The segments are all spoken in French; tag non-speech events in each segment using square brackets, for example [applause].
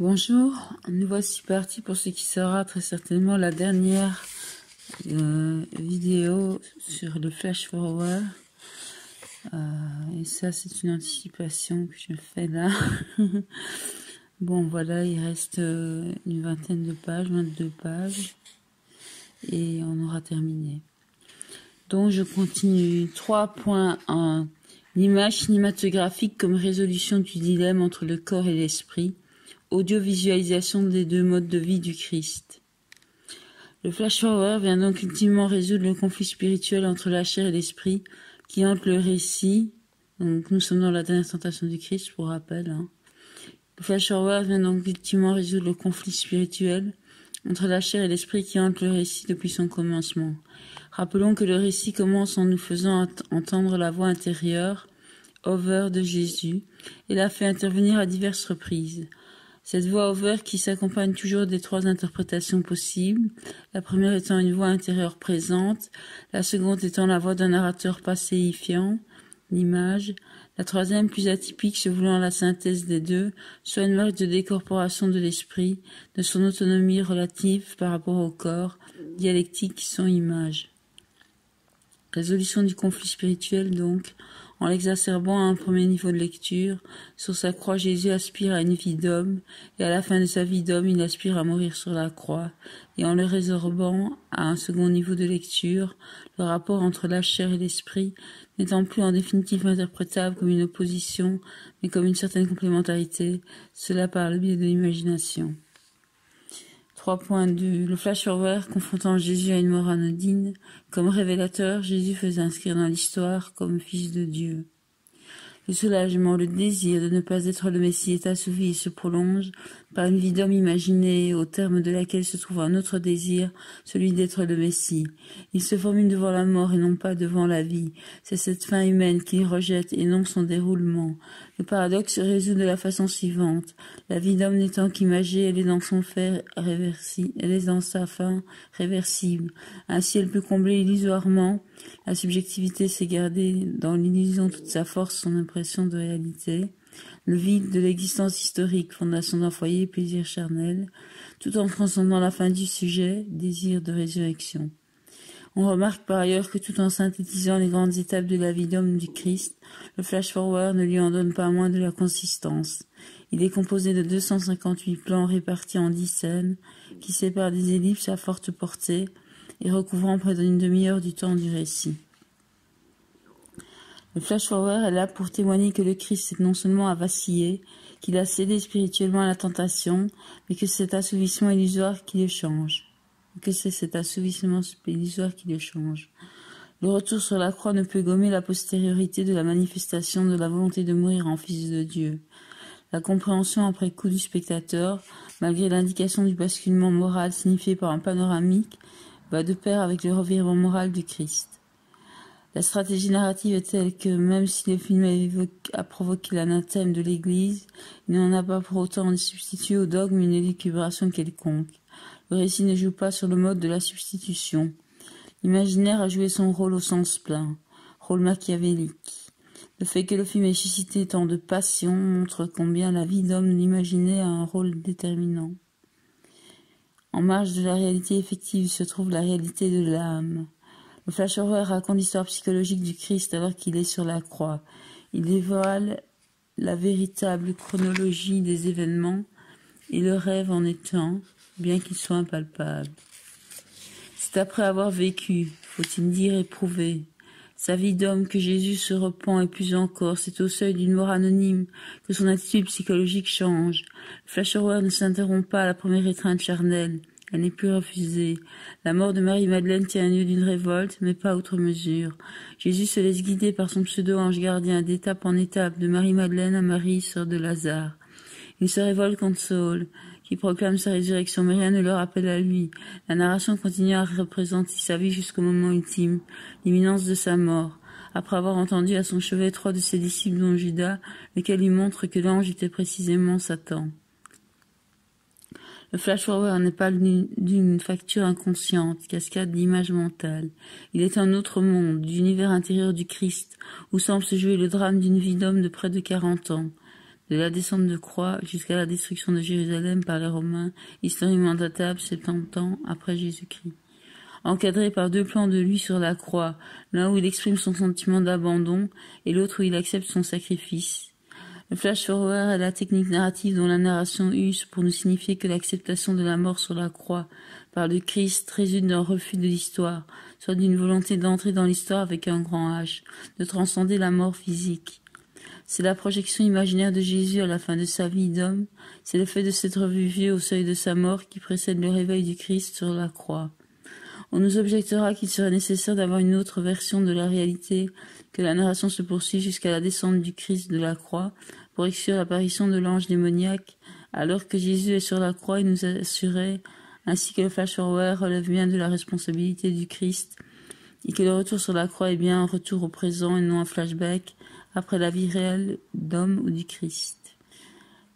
Bonjour, nous voici partis pour ce qui sera très certainement la dernière euh, vidéo sur le flash forward. Euh, et ça, c'est une anticipation que je fais là. [laughs] bon, voilà, il reste euh, une vingtaine de pages, 22 pages. Et on aura terminé. Donc, je continue. 3.1. L'image cinématographique comme résolution du dilemme entre le corps et l'esprit. Audiovisualisation des deux modes de vie du Christ. Le flash forward vient donc ultimement résoudre le conflit spirituel entre la chair et l'esprit qui hante le récit. Donc, nous sommes dans la dernière tentation du Christ, pour rappel. Hein. Le flash forward vient donc ultimement résoudre le conflit spirituel entre la chair et l'esprit qui hante le récit depuis son commencement. Rappelons que le récit commence en nous faisant entendre la voix intérieure, over de Jésus, et l'a fait intervenir à diverses reprises. Cette voix over qui s'accompagne toujours des trois interprétations possibles, la première étant une voix intérieure présente, la seconde étant la voix d'un narrateur passéifiant, l'image, la troisième plus atypique se voulant la synthèse des deux, soit une marque de décorporation de l'esprit, de son autonomie relative par rapport au corps, dialectique son image. Résolution du conflit spirituel donc, en l'exacerbant à un premier niveau de lecture, sur sa croix Jésus aspire à une vie d'homme, et à la fin de sa vie d'homme il aspire à mourir sur la croix, et en le résorbant à un second niveau de lecture, le rapport entre la chair et l'esprit n'étant plus en définitive interprétable comme une opposition, mais comme une certaine complémentarité, cela par le biais de l'imagination. 3.2. Le flash forward confrontant Jésus à une mort anodine. Comme révélateur, Jésus faisait inscrire dans l'histoire comme fils de Dieu. Le soulagement, le désir de ne pas être le Messie est assouvi et se prolonge par une vie d'homme imaginée au terme de laquelle se trouve un autre désir, celui d'être le Messie. Il se formule devant la mort et non pas devant la vie. C'est cette fin humaine qu'il rejette et non son déroulement. Le paradoxe se résout de la façon suivante. La vie d'homme n'étant qu'imagée, elle est dans son fait réversible, elle est dans sa fin réversible. Ainsi elle peut combler illusoirement. La subjectivité s'est gardée dans l'illusion toute sa force, son impression de réalité. Le vide de l'existence historique, fondation d'un foyer, plaisir charnel, tout en transcendant la fin du sujet, désir de résurrection. On remarque par ailleurs que tout en synthétisant les grandes étapes de la vie d'homme du Christ, le flash-forward ne lui en donne pas moins de la consistance. Il est composé de 258 plans répartis en dix scènes, qui séparent des ellipses à forte portée et recouvrant près d'une demi-heure du temps du récit. Le flash-forward est là pour témoigner que le Christ non seulement a vacillé, qu'il a cédé spirituellement à la tentation, mais que cet assouvissement illusoire qui le change que c'est cet assouvissement spéditoire qui le change. Le retour sur la croix ne peut gommer la postériorité de la manifestation de la volonté de mourir en fils de Dieu. La compréhension après coup du spectateur, malgré l'indication du basculement moral signifié par un panoramique, va de pair avec le revirement moral du Christ. La stratégie narrative est telle que même si le film a, provoqué l'anathème de l'Église, il n'en a pas pour autant substitué au dogme une élucubration quelconque. Le récit ne joue pas sur le mode de la substitution. L'imaginaire a joué son rôle au sens plein, rôle machiavélique. Le fait que le film ait suscité tant de passion montre combien la vie d'homme l'imaginait a un rôle déterminant. En marge de la réalité effective se trouve la réalité de l'âme. Le flash horror raconte l'histoire psychologique du Christ alors qu'il est sur la croix. Il dévoile la véritable chronologie des événements et le rêve en étant, bien qu'il soit impalpable. C'est après avoir vécu, faut-il dire éprouvé, sa vie d'homme que Jésus se repent et plus encore, c'est au seuil d'une mort anonyme que son attitude psychologique change. Le flasher ne s'interrompt pas à la première étreinte charnelle. Elle n'est plus refusée. La mort de Marie-Madeleine tient lieu d'une révolte, mais pas outre mesure. Jésus se laisse guider par son pseudo-ange gardien d'étape en étape, de Marie-Madeleine à Marie, sœur de Lazare. Il se révolte contre Saul qui proclame sa résurrection, mais rien ne le rappelle à lui. La narration continue à représenter sa vie jusqu'au moment ultime, l'imminence de sa mort, après avoir entendu à son chevet trois de ses disciples dont Judas, lequel lui montre que l'ange était précisément Satan. Le flash-forward n'est pas d'une facture inconsciente, cascade d'image mentale. Il est un autre monde, d'univers intérieur du Christ, où semble se jouer le drame d'une vie d'homme de près de quarante ans de la descente de croix jusqu'à la destruction de Jérusalem par les Romains, historiquement datable 70 ans après Jésus-Christ. Encadré par deux plans de lui sur la croix, l'un où il exprime son sentiment d'abandon et l'autre où il accepte son sacrifice. Le flash forward est la technique narrative dont la narration use pour nous signifier que l'acceptation de la mort sur la croix par le Christ résulte d'un refus de l'histoire, soit d'une volonté d'entrer dans l'histoire avec un grand H, de transcender la mort physique. C'est la projection imaginaire de Jésus à la fin de sa vie d'homme, c'est le fait de s'être vu vieux au seuil de sa mort qui précède le réveil du Christ sur la croix. On nous objectera qu'il serait nécessaire d'avoir une autre version de la réalité, que la narration se poursuit jusqu'à la descente du Christ de la croix, exclure l'apparition de l'ange démoniaque, alors que Jésus est sur la croix, il nous assurait, ainsi que le flash forward relève bien de la responsabilité du Christ, et que le retour sur la croix est bien un retour au présent et non un flashback après la vie réelle d'homme ou du Christ.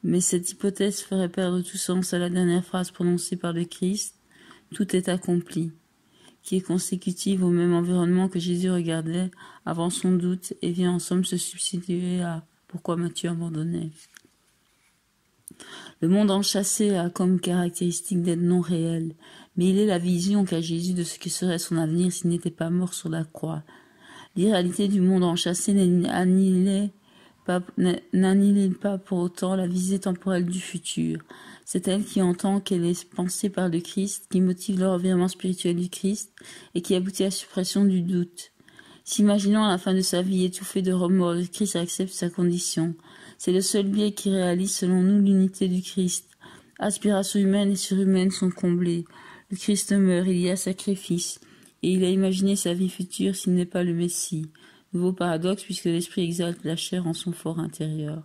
Mais cette hypothèse ferait perdre tout sens à la dernière phrase prononcée par le Christ, tout est accompli, qui est consécutive au même environnement que Jésus regardait avant son doute et vient en somme se substituer à pourquoi m'as-tu abandonné? Le monde enchâssé a comme caractéristique d'être non réel, mais il est la vision qu'a Jésus de ce que serait son avenir s'il n'était pas mort sur la croix. L'irréalité du monde enchâssé n'annihile pas, pas pour autant la visée temporelle du futur. C'est elle qui entend qu'elle est pensée par le Christ, qui motive le revirement spirituel du Christ et qui aboutit à la suppression du doute. S'imaginant à la fin de sa vie étouffée de remords, le Christ accepte sa condition. C'est le seul biais qui réalise selon nous l'unité du Christ. Aspirations humaines et surhumaines sont comblées. Le Christ meurt, il y a sacrifice, et il a imaginé sa vie future s'il n'est pas le Messie. Nouveau paradoxe puisque l'esprit exalte la chair en son fort intérieur.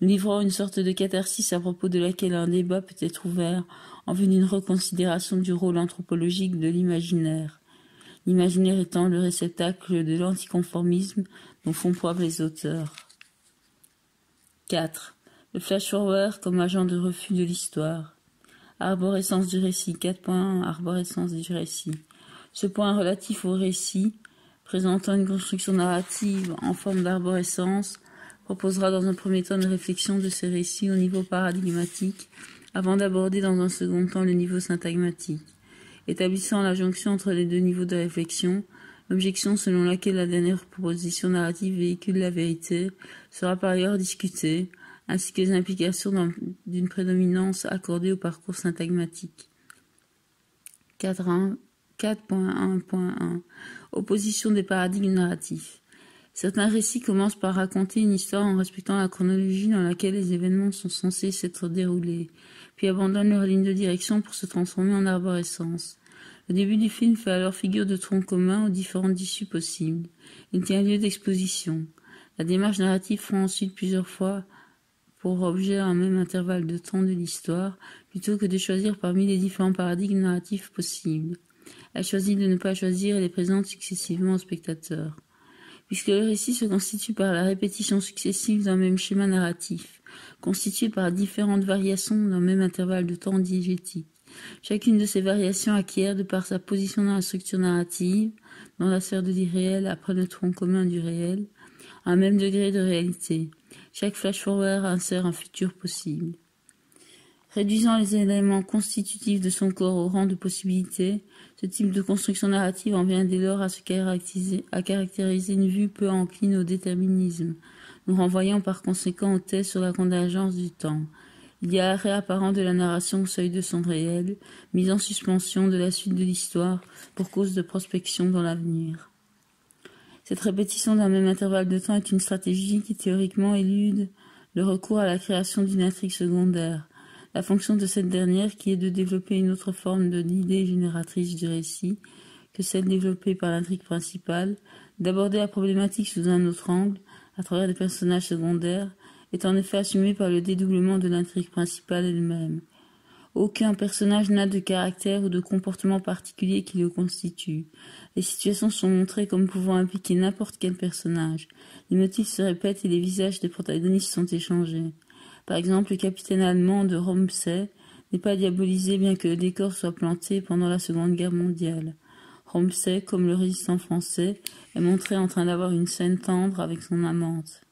Nous livrons une sorte de catharsis à propos de laquelle un débat peut être ouvert en vue d'une reconsidération du rôle anthropologique de l'imaginaire l'imaginaire étant le réceptacle de l'anticonformisme dont font preuve les auteurs. 4. Le flash-forward comme agent de refus de l'histoire. Arborescence du récit. 4.1. Arborescence du récit. Ce point relatif au récit, présentant une construction narrative en forme d'arborescence, proposera dans un premier temps une réflexion de ces récits au niveau paradigmatique, avant d'aborder dans un second temps le niveau syntagmatique établissant la jonction entre les deux niveaux de réflexion, l'objection selon laquelle la dernière proposition narrative véhicule la vérité sera par ailleurs discutée, ainsi que les implications d'une prédominance accordée au parcours syntagmatique. 4.1.1 Opposition des paradigmes narratifs. Certains récits commencent par raconter une histoire en respectant la chronologie dans laquelle les événements sont censés s'être déroulés puis abandonnent leur ligne de direction pour se transformer en arborescence. Le début du film fait alors figure de tronc commun aux différentes issues possibles. Il tient lieu d'exposition. La démarche narrative prend ensuite plusieurs fois pour objet un même intervalle de temps de l'histoire, plutôt que de choisir parmi les différents paradigmes narratifs possibles. Elle choisit de ne pas choisir et les présente successivement au spectateur. Puisque le récit se constitue par la répétition successive d'un même schéma narratif, constitué par différentes variations d'un même intervalle de temps diégétique. Chacune de ces variations acquiert, de par sa position dans la structure narrative, dans la sphère de l'irréel après le tronc commun du réel, un même degré de réalité. Chaque flash-forward insère un futur possible. Réduisant les éléments constitutifs de son corps au rang de possibilité, ce type de construction narrative en vient dès lors à, se caractériser, à caractériser une vue peu encline au déterminisme, nous renvoyant par conséquent au test sur la contingence du temps. Il y a arrêt apparent de la narration au seuil de son réel, mise en suspension de la suite de l'histoire pour cause de prospection dans l'avenir. Cette répétition d'un même intervalle de temps est une stratégie qui théoriquement élude le recours à la création d'une intrigue secondaire. La fonction de cette dernière qui est de développer une autre forme de l'idée génératrice du récit que celle développée par l'intrigue principale, d'aborder la problématique sous un autre angle, à travers des personnages secondaires, est en effet assumé par le dédoublement de l'intrigue principale elle-même. Aucun personnage n'a de caractère ou de comportement particulier qui le constitue. Les situations sont montrées comme pouvant impliquer n'importe quel personnage. Les motifs se répètent et les visages des protagonistes sont échangés. Par exemple, le capitaine allemand de Romsey n'est pas diabolisé bien que le décor soit planté pendant la Seconde Guerre mondiale. Comme le résistant français, est montré en train d'avoir une scène tendre avec son amante.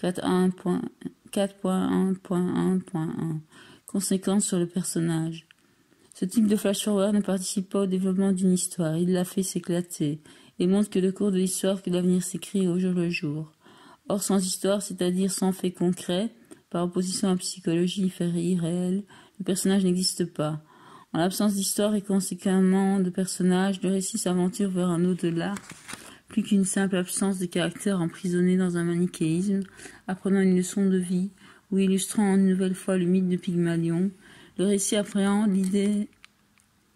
4.1.1.1 Conséquences sur le personnage. Ce type de flash-forward ne participe pas au développement d'une histoire, il la fait s'éclater, et montre que le cours de l'histoire que l'avenir s'écrit au jour le jour. Or, sans histoire, c'est-à-dire sans fait concret, par opposition à psychologie, fait irréel, le personnage n'existe pas. En l'absence d'histoire et conséquemment de personnage, le récit s'aventure vers un au-delà, plus qu'une simple absence de caractère emprisonné dans un manichéisme, apprenant une leçon de vie, ou illustrant une nouvelle fois le mythe de Pygmalion, le récit appréhende l'idée,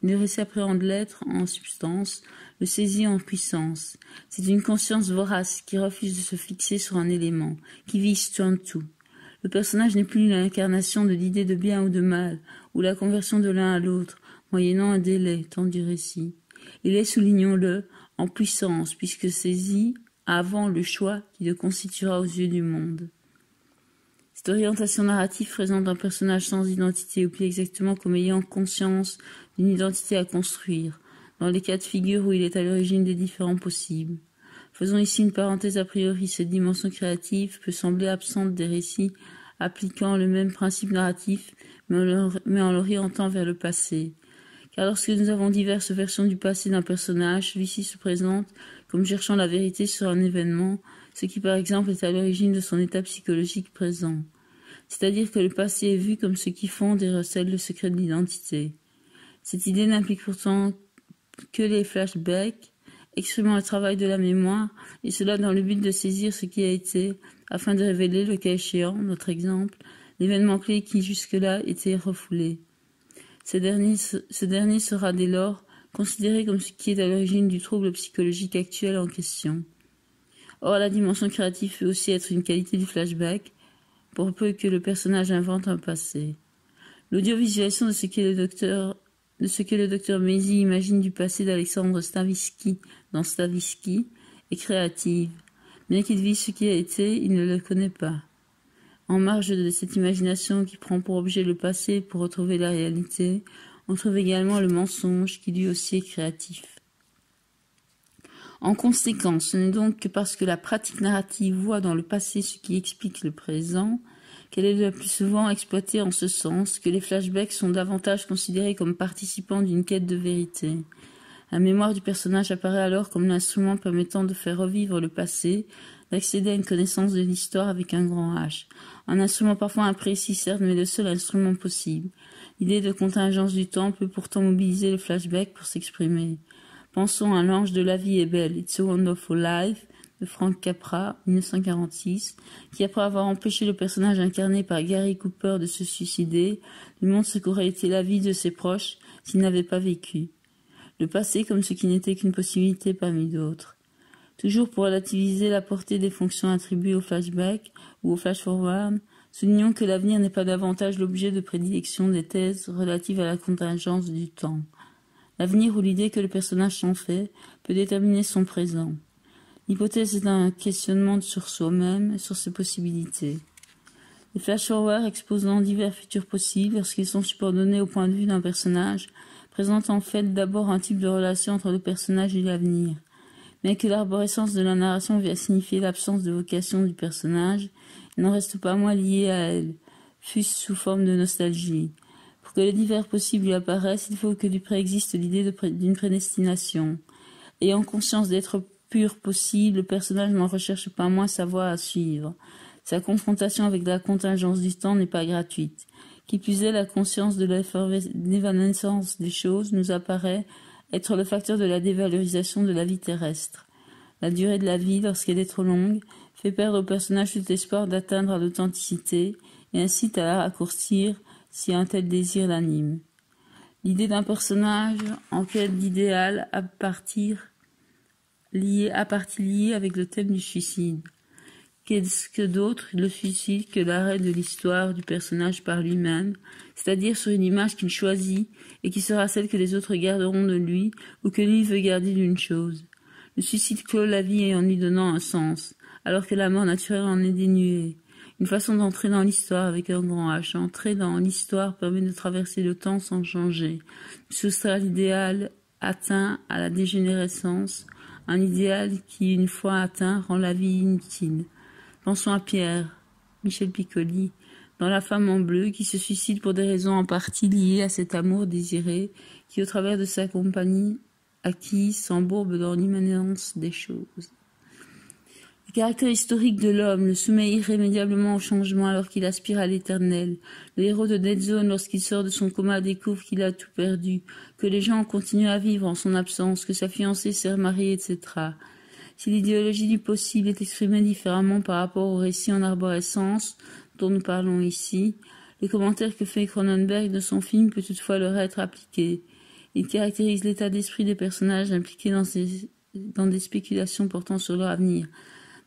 le récit appréhende l'être en substance, le saisit en puissance. C'est une conscience vorace qui refuse de se fixer sur un élément, qui vise tout en tout. Le personnage n'est plus l'incarnation de l'idée de bien ou de mal, ou la conversion de l'un à l'autre, moyennant un délai, temps du récit. Il est, soulignons-le, en puissance, puisque saisi avant le choix qui le constituera aux yeux du monde. Cette orientation narrative présente un personnage sans identité, ou plus exactement comme ayant conscience d'une identité à construire, dans les cas de figure où il est à l'origine des différents possibles. Faisons ici une parenthèse a priori, cette dimension créative peut sembler absente des récits appliquant le même principe narratif, mais en l'orientant vers le passé. Car lorsque nous avons diverses versions du passé d'un personnage, celui-ci se présente comme cherchant la vérité sur un événement, ce qui par exemple est à l'origine de son état psychologique présent. C'est-à-dire que le passé est vu comme ce qui fonde et recèle le secret de l'identité. Cette idée n'implique pourtant que les flashbacks, exprimant le travail de la mémoire, et cela dans le but de saisir ce qui a été, afin de révéler, le cas échéant, notre exemple, l'événement clé qui jusque-là était refoulé. Ce dernier, ce dernier sera dès lors considéré comme ce qui est à l'origine du trouble psychologique actuel en question. Or, la dimension créative peut aussi être une qualité du flashback, pour peu que le personnage invente un passé. L'audiovisualisation de ce qu'est le docteur ce que le docteur Maisy imagine du passé d'Alexandre Stavisky dans Stavisky est créative. Bien qu'il vit ce qui a été, il ne le connaît pas. En marge de cette imagination qui prend pour objet le passé pour retrouver la réalité, on trouve également le mensonge qui lui aussi est créatif. En conséquence, ce n'est donc que parce que la pratique narrative voit dans le passé ce qui explique le présent qu'elle est le plus souvent exploitée en ce sens que les flashbacks sont davantage considérés comme participants d'une quête de vérité. La mémoire du personnage apparaît alors comme l'instrument permettant de faire revivre le passé, d'accéder à une connaissance de l'histoire avec un grand H. Un instrument parfois imprécis, certes, mais le seul instrument possible. L'idée de contingence du temps peut pourtant mobiliser le flashback pour s'exprimer. Pensons à L'ange de la vie est belle, It's a Wonderful Life, de Frank Capra, 1946, qui après avoir empêché le personnage incarné par Gary Cooper de se suicider, lui montre ce qu'aurait été la vie de ses proches s'il n'avait pas vécu. Le passé comme ce qui n'était qu'une possibilité parmi d'autres. Toujours pour relativiser la portée des fonctions attribuées au flashback ou au flash-forward, soulignons que l'avenir n'est pas davantage l'objet de prédilection des thèses relatives à la contingence du temps. L'avenir ou l'idée que le personnage s'en fait peut déterminer son présent. L'hypothèse est un questionnement sur soi-même et sur ses possibilités. Les flash-forwards exposant divers futurs possibles lorsqu'ils sont subordonnés au point de vue d'un personnage présentent en fait d'abord un type de relation entre le personnage et l'avenir. Mais que l'arborescence de la narration vient signifier l'absence de vocation du personnage, il n'en reste pas moins lié à elle, fût-ce sous forme de nostalgie. Pour que le divers possible lui apparaisse, il faut que lui préexiste l'idée d'une prédestination. Ayant conscience d'être possible, le personnage n'en recherche pas moins sa voie à suivre. Sa confrontation avec la contingence du temps n'est pas gratuite. Qui plus est, la conscience de l'évanescence des choses nous apparaît être le facteur de la dévalorisation de la vie terrestre. La durée de la vie, lorsqu'elle est trop longue, fait perdre au personnage tout espoir d'atteindre l'authenticité et incite à la raccourcir si un tel désir l'anime. L'idée d'un personnage en quête d'idéal à partir lié à partie liée avec le thème du suicide. Qu'est-ce que d'autre le suicide que l'arrêt de l'histoire du personnage par lui-même, c'est-à-dire sur une image qu'il choisit et qui sera celle que les autres garderont de lui ou que lui veut garder d'une chose? Le suicide clôt la vie en lui donnant un sens, alors que la mort naturelle en est dénuée. Une façon d'entrer dans l'histoire avec un grand H. Entrer dans l'histoire permet de traverser le temps sans changer. Soustraire l'idéal atteint à la dégénérescence, un idéal qui, une fois atteint, rend la vie inutile. Pensons à Pierre, Michel Piccoli, dans La femme en bleu, qui se suicide pour des raisons en partie liées à cet amour désiré, qui, au travers de sa compagnie acquise, s'embourbe dans l'immanence des choses. Caractère historique de l'homme le soumet irrémédiablement au changement alors qu'il aspire à l'éternel. Le héros de Dead Zone, lorsqu'il sort de son coma, découvre qu'il a tout perdu, que les gens continuent à vivre en son absence, que sa fiancée s'est remariée, etc. Si l'idéologie du possible est exprimée différemment par rapport au récit en arborescence dont nous parlons ici, les commentaires que fait Cronenberg de son film peut toutefois leur être appliqué. Il caractérise l'état d'esprit des personnages impliqués dans des spéculations portant sur leur avenir.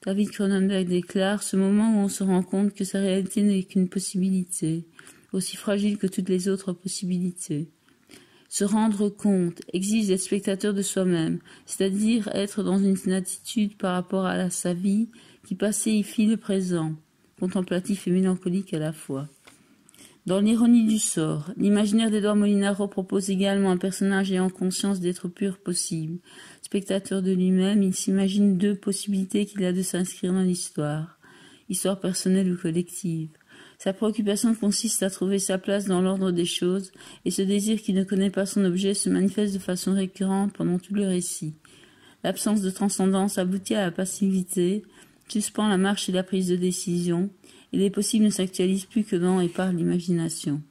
David Cronenberg déclare ce moment où on se rend compte que sa réalité n'est qu'une possibilité, aussi fragile que toutes les autres possibilités. Se rendre compte exige d'être spectateur de soi-même, c'est-à-dire être dans une attitude par rapport à sa vie qui passéifie le présent, contemplatif et mélancolique à la fois. Dans l'ironie du sort, l'imaginaire d'Edouard Molinaro propose également un personnage ayant conscience d'être pur possible. Spectateur de lui-même, il s'imagine deux possibilités qu'il a de s'inscrire dans l'histoire, histoire personnelle ou collective. Sa préoccupation consiste à trouver sa place dans l'ordre des choses, et ce désir qui ne connaît pas son objet se manifeste de façon récurrente pendant tout le récit. L'absence de transcendance aboutit à la passivité, suspend la marche et la prise de décision, et les possibles ne s'actualisent plus que dans et par l'imagination.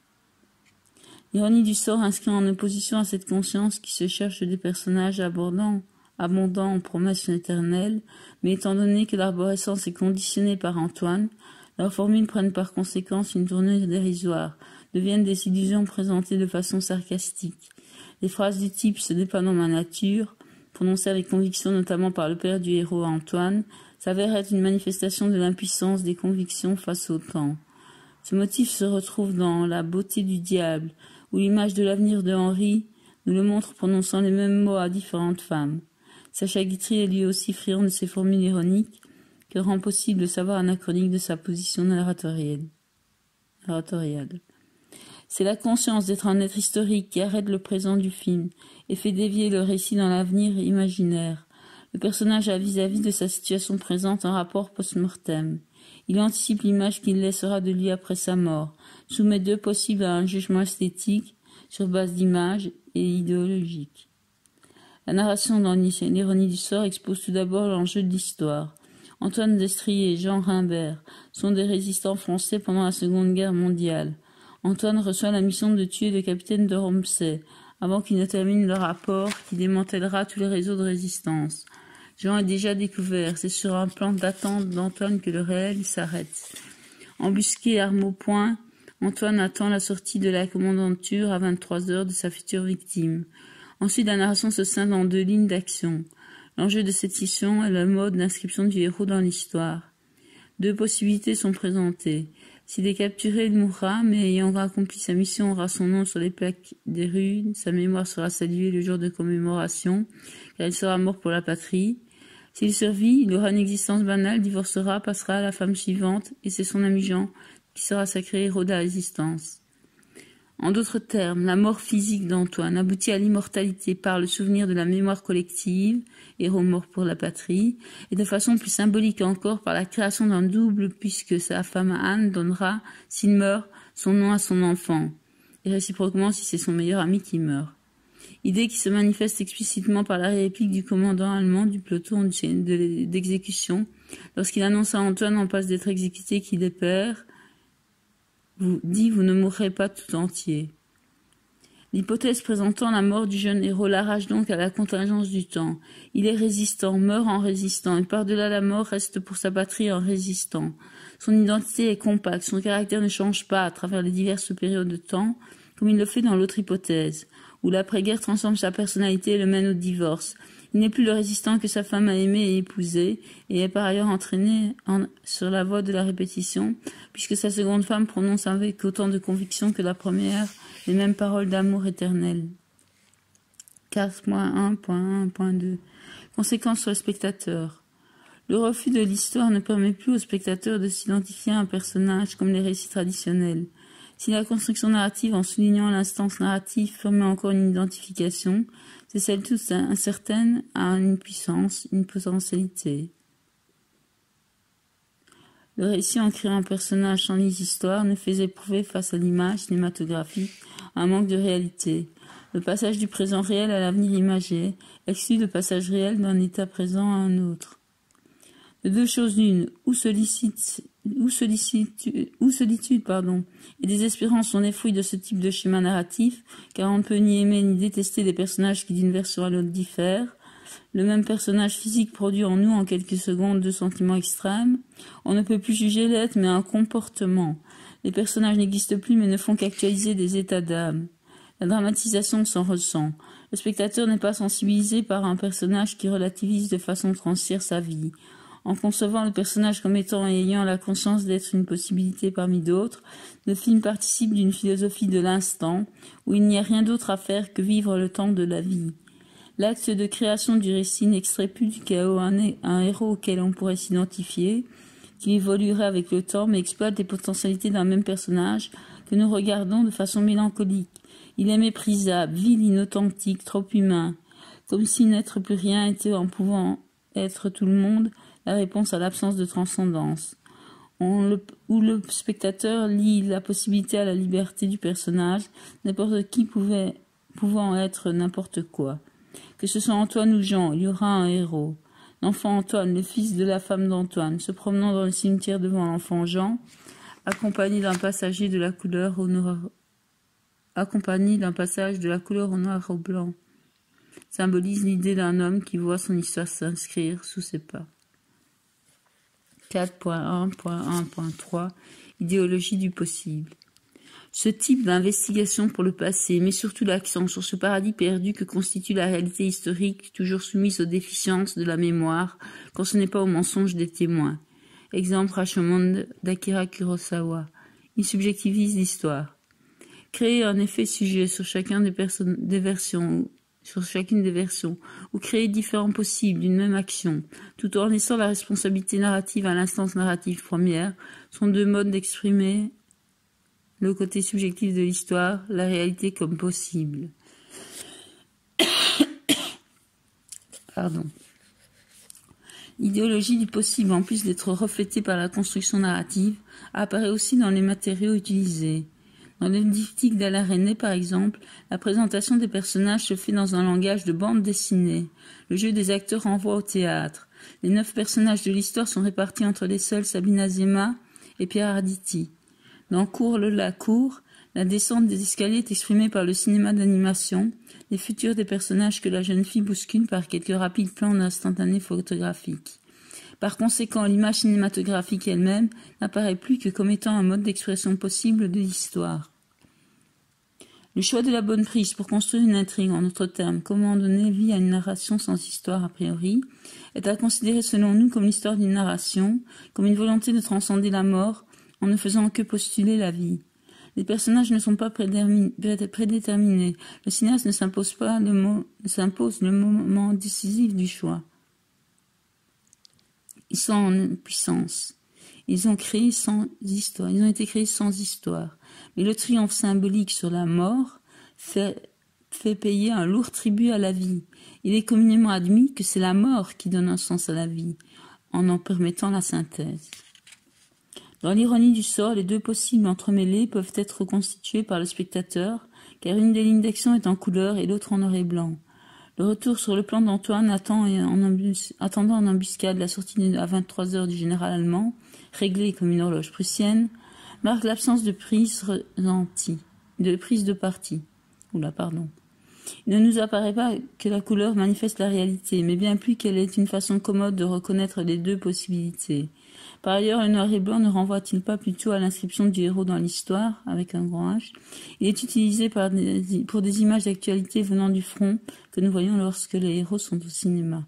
L'ironie du sort inscrit en opposition à cette conscience qui se cherche des personnages abondants, en promesses éternelles, mais étant donné que l'arborescence est conditionnée par Antoine, leurs formules prennent par conséquence une tournure dérisoire, deviennent des illusions présentées de façon sarcastique. Les phrases du type n'est pas dans ma nature, prononcées avec conviction notamment par le père du héros Antoine, s'avère être une manifestation de l'impuissance des convictions face au temps. Ce motif se retrouve dans La beauté du diable, où l'image de l'avenir de Henri nous le montre prononçant les mêmes mots à différentes femmes. Sacha Guitry est lui aussi friand de ces formules ironiques que rend possible le savoir anachronique de sa position narratoriale. C'est la conscience d'être un être historique qui arrête le présent du film et fait dévier le récit dans l'avenir imaginaire, le personnage a vis-à-vis de sa situation présente un rapport post-mortem. Il anticipe l'image qu'il laissera de lui après sa mort, soumet deux possibles à un jugement esthétique sur base d'images et idéologique. La narration dans l'ironie du sort expose tout d'abord l'enjeu de l'histoire. Antoine Destrier et Jean Rimbert sont des résistants français pendant la Seconde Guerre mondiale. Antoine reçoit la mission de tuer le capitaine de Romsey avant qu'il ne termine le rapport qui démantèlera tous les réseaux de résistance. Jean a déjà découvert, c'est sur un plan d'attente d'Antoine que le réel s'arrête. Embusqué, arme au poing, Antoine attend la sortie de la commandanture à 23 heures de sa future victime. Ensuite, la narration se scinde en deux lignes d'action. L'enjeu de cette session est le mode d'inscription du héros dans l'histoire. Deux possibilités sont présentées. S'il est capturé, il mourra, mais ayant accompli sa mission, aura son nom sur les plaques des rues, sa mémoire sera saluée le jour de commémoration, car il sera mort pour la patrie. S'il survit, il aura une existence banale, divorcera, passera à la femme suivante, et c'est son ami Jean qui sera sacré héros de la résistance. En d'autres termes, la mort physique d'Antoine aboutit à l'immortalité par le souvenir de la mémoire collective, héros mort pour la patrie, et de façon plus symbolique encore par la création d'un double puisque sa femme Anne donnera, s'il meurt, son nom à son enfant, et réciproquement si c'est son meilleur ami qui meurt idée qui se manifeste explicitement par la réplique du commandant allemand du peloton d'exécution lorsqu'il annonce à Antoine en passe d'être exécuté qu'il est vous dit vous ne mourrez pas tout entier. L'hypothèse présentant la mort du jeune héros l'arrache donc à la contingence du temps. Il est résistant, meurt en résistant, et par-delà la mort reste pour sa patrie en résistant. Son identité est compacte, son caractère ne change pas à travers les diverses périodes de temps, comme il le fait dans l'autre hypothèse où l'après-guerre transforme sa personnalité et le mène au divorce. Il n'est plus le résistant que sa femme a aimé et épousé, et est par ailleurs entraîné sur la voie de la répétition, puisque sa seconde femme prononce avec autant de conviction que la première les mêmes paroles d'amour éternel. 4.1.1.2 Conséquences sur le spectateur. Le refus de l'histoire ne permet plus au spectateur de s'identifier à un personnage comme les récits traditionnels. Si la construction narrative, en soulignant l'instance narrative, permet encore une identification, c'est celle toute incertaine à une puissance, une potentialité. Le récit en créant un personnage sans les histoires ne faisait prouver face à l'image cinématographique un manque de réalité. Le passage du présent réel à l'avenir imagé exclut le passage réel d'un état présent à un autre. De deux choses l'une, ou solitude, pardon, et désespérance sont les fruits de ce type de schéma narratif, car on ne peut ni aimer ni détester des personnages qui d'une version à l'autre diffèrent, le même personnage physique produit en nous en quelques secondes deux sentiments extrêmes. On ne peut plus juger l'être, mais un comportement. Les personnages n'existent plus, mais ne font qu'actualiser des états d'âme. La dramatisation s'en ressent. Le spectateur n'est pas sensibilisé par un personnage qui relativise de façon transière sa vie. En concevant le personnage comme étant et ayant la conscience d'être une possibilité parmi d'autres, le film participe d'une philosophie de l'instant, où il n'y a rien d'autre à faire que vivre le temps de la vie. L'acte de création du récit n'extrait plus du chaos un, héros auquel on pourrait s'identifier, qui évoluerait avec le temps, mais exploite les potentialités d'un même personnage que nous regardons de façon mélancolique. Il est méprisable, vil, inauthentique, trop humain, comme si n'être plus rien était en pouvant être tout le monde la réponse à l'absence de transcendance. où le spectateur lit la possibilité à la liberté du personnage, n'importe qui pouvant être n'importe quoi. Que ce soit Antoine ou Jean, il y aura un héros. L'enfant Antoine, le fils de la femme d'Antoine, se promenant dans le cimetière devant l'enfant Jean, accompagné d'un passager de la couleur au noir, accompagné d'un passage de la couleur au noir au blanc, symbolise l'idée d'un homme qui voit son histoire s'inscrire sous ses pas. 4.1.1.3 Idéologie du possible. Ce type d'investigation pour le passé met surtout l'accent sur ce paradis perdu que constitue la réalité historique, toujours soumise aux déficiences de la mémoire, quand ce n'est pas au mensonge des témoins. Exemple Rashomon d'Akira Kurosawa. Il subjectivise l'histoire. Créer un effet sujet sur chacun des, des versions sur chacune des versions, ou créer différents possibles d'une même action, tout en laissant la responsabilité narrative à l'instance narrative première, sont deux modes d'exprimer le côté subjectif de l'histoire, la réalité comme possible. [coughs] Pardon. L'idéologie du possible, en plus d'être reflétée par la construction narrative, apparaît aussi dans les matériaux utilisés. Dans le diptyque d'Alain par exemple, la présentation des personnages se fait dans un langage de bande dessinée. Le jeu des acteurs renvoie au théâtre. Les neuf personnages de l'histoire sont répartis entre les seuls Sabine Azema et Pierre Arditi. Dans Cours le la cour, la descente des escaliers est exprimée par le cinéma d'animation, les futurs des personnages que la jeune fille bouscule par quelques rapides plans instantanés photographiques. Par conséquent, l'image cinématographique elle-même n'apparaît plus que comme étant un mode d'expression possible de l'histoire. Le choix de la bonne prise pour construire une intrigue, en d'autres termes, comment donner vie à une narration sans histoire a priori, est à considérer selon nous comme l'histoire d'une narration, comme une volonté de transcender la mort, en ne faisant que postuler la vie. Les personnages ne sont pas prédéterminés. Le cinéaste ne s'impose pas le s'impose le moment décisif du choix. Ils sont en puissance. Ils ont créé sans histoire. Ils ont été créés sans histoire. Mais le triomphe symbolique sur la mort fait, payer un lourd tribut à la vie. Il est communément admis que c'est la mort qui donne un sens à la vie, en en permettant la synthèse. Dans l'ironie du sort, les deux possibles entremêlés peuvent être reconstitués par le spectateur, car une des lignes d'action est en couleur et l'autre en noir et blanc. Le retour sur le plan d'Antoine attend en attendant en embuscade la sortie à 23 heures du général allemand, réglé comme une horloge prussienne, marque l'absence de prise de prise de parti. Oula, pardon. Il ne nous apparaît pas que la couleur manifeste la réalité, mais bien plus qu'elle est une façon commode de reconnaître les deux possibilités. Par ailleurs, le noir et blanc ne renvoie-t-il pas plutôt à l'inscription du héros dans l'histoire, avec un grand H? Il est utilisé pour des images d'actualité venant du front que nous voyons lorsque les héros sont au cinéma.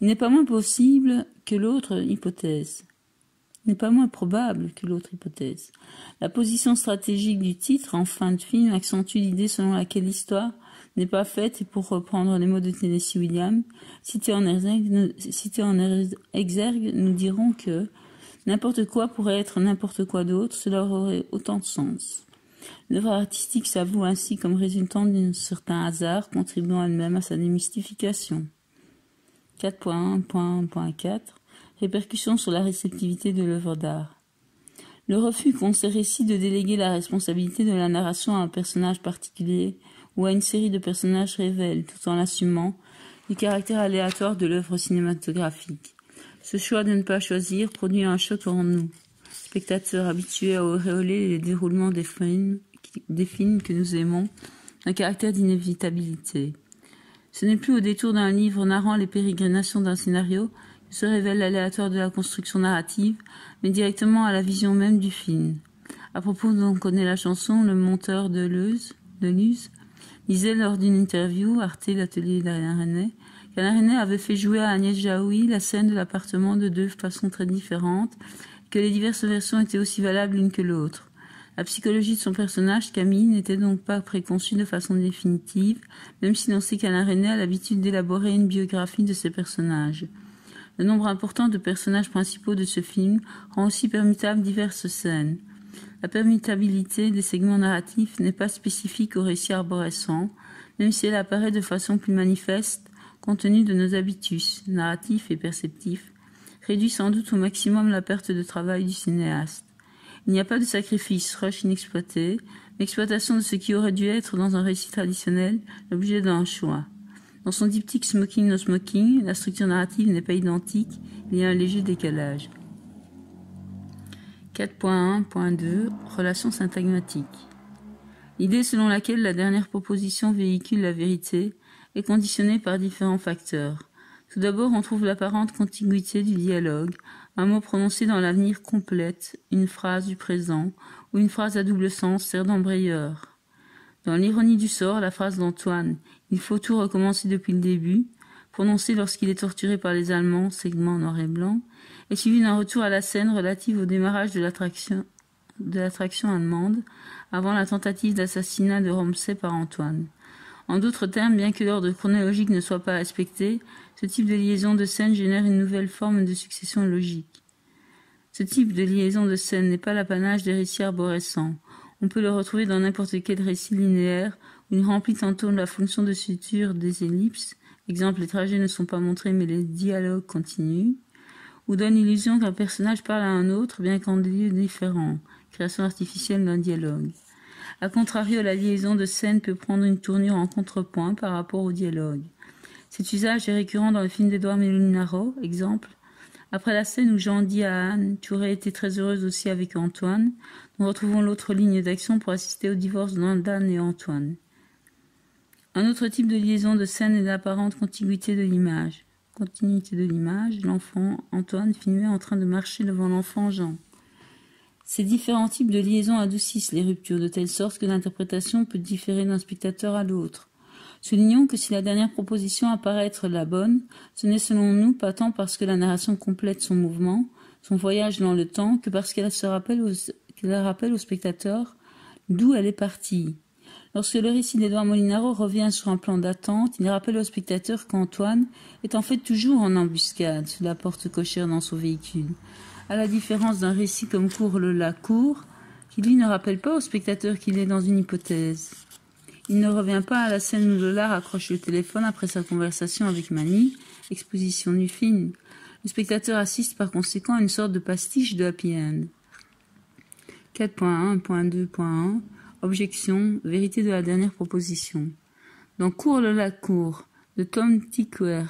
Il n'est pas moins possible que l'autre hypothèse. Il n'est pas moins probable que l'autre hypothèse. La position stratégique du titre en fin de film accentue l'idée selon laquelle l'histoire n'est pas faite, et pour reprendre les mots de Tennessee Williams, cité en exergue, nous dirons que N'importe quoi pourrait être n'importe quoi d'autre, cela aurait autant de sens. L'œuvre artistique s'avoue ainsi comme résultant d'un certain hasard, contribuant elle-même à sa démystification. 4.1.1.4 Répercussions sur la réceptivité de l'œuvre d'art. Le refus qu'ont ces récits de déléguer la responsabilité de la narration à un personnage particulier ou à une série de personnages révèle, tout en l'assumant, le caractère aléatoire de l'œuvre cinématographique. Ce choix de ne pas choisir produit un choc en nous, spectateurs habitués à auréoler les déroulements des films, des films que nous aimons, un caractère d'inévitabilité. Ce n'est plus au détour d'un livre narrant les pérégrinations d'un scénario que se révèle l'aléatoire de la construction narrative, mais directement à la vision même du film. À propos dont on connaît la chanson, le monteur de Luz, de disait lors d'une interview, Arte, l'atelier d'Alain René, René avait fait jouer à Agnès Jaoui la scène de l'appartement de deux façons très différentes, que les diverses versions étaient aussi valables l'une que l'autre. La psychologie de son personnage, Camille, n'était donc pas préconçue de façon définitive, même si l'on sait qu'Alain René a l'habitude d'élaborer une biographie de ses personnages. Le nombre important de personnages principaux de ce film rend aussi permutables diverses scènes. La permutabilité des segments narratifs n'est pas spécifique au récit arborescent, même si elle apparaît de façon plus manifeste compte tenu de nos habitus, narratifs et perceptifs, réduit sans doute au maximum la perte de travail du cinéaste. Il n'y a pas de sacrifice, rush inexploité, l'exploitation de ce qui aurait dû être dans un récit traditionnel l'objet d'un choix. Dans son diptyque Smoking No Smoking, la structure narrative n'est pas identique, il y a un léger décalage. 4.1.2 Relation syntagmatique L'idée selon laquelle la dernière proposition véhicule la vérité est conditionnée par différents facteurs. Tout d'abord, on trouve l'apparente contiguïté du dialogue, un mot prononcé dans l'avenir complète une phrase du présent ou une phrase à double sens sert d'embrayeur. Dans l'ironie du sort, la phrase d'Antoine Il faut tout recommencer depuis le début, prononcée lorsqu'il est torturé par les Allemands, segment noir et blanc, est suivie d'un retour à la scène relative au démarrage de l'attraction de l'attraction allemande avant la tentative d'assassinat de Romsey par Antoine. En d'autres termes, bien que l'ordre chronologique ne soit pas respecté, ce type de liaison de scène génère une nouvelle forme de succession logique. Ce type de liaison de scène n'est pas l'apanage des récits arborescents. On peut le retrouver dans n'importe quel récit linéaire où il remplit tantôt la fonction de suture des ellipses, exemple les trajets ne sont pas montrés mais les dialogues continuent, ou donne l'illusion qu'un personnage parle à un autre bien qu'en lieux différents, création artificielle d'un dialogue. A contrario, la liaison de scène peut prendre une tournure en contrepoint par rapport au dialogue. Cet usage est récurrent dans le film d'Edouard Melinaro, exemple. Après la scène où Jean dit à Anne Tu aurais été très heureuse aussi avec Antoine, nous retrouvons l'autre ligne d'action pour assister au divorce d'Anne et Antoine. Un autre type de liaison de scène est l'apparente contiguïté de l'image. Continuité de l'image, l'enfant Antoine filmé en train de marcher devant l'enfant Jean. Ces différents types de liaisons adoucissent les ruptures de telle sorte que l'interprétation peut différer d'un spectateur à l'autre. Soulignons que si la dernière proposition apparaît être la bonne, ce n'est selon nous pas tant parce que la narration complète son mouvement, son voyage dans le temps, que parce qu'elle se rappelle rappelle au spectateur d'où elle est partie. Lorsque le récit d'Edouard Molinaro revient sur un plan d'attente, il rappelle au spectateur qu'Antoine est en fait toujours en embuscade sous la porte cochère dans son véhicule à la différence d'un récit comme Cours le la cour, qui lui ne rappelle pas au spectateur qu'il est dans une hypothèse. Il ne revient pas à la scène où Lola raccroche le téléphone après sa conversation avec Mani, exposition du film. Le spectateur assiste par conséquent à une sorte de pastiche de happy end. 4.1.2.1 Objection, vérité de la dernière proposition. Dans Cours le la cour de Tom Tickwer,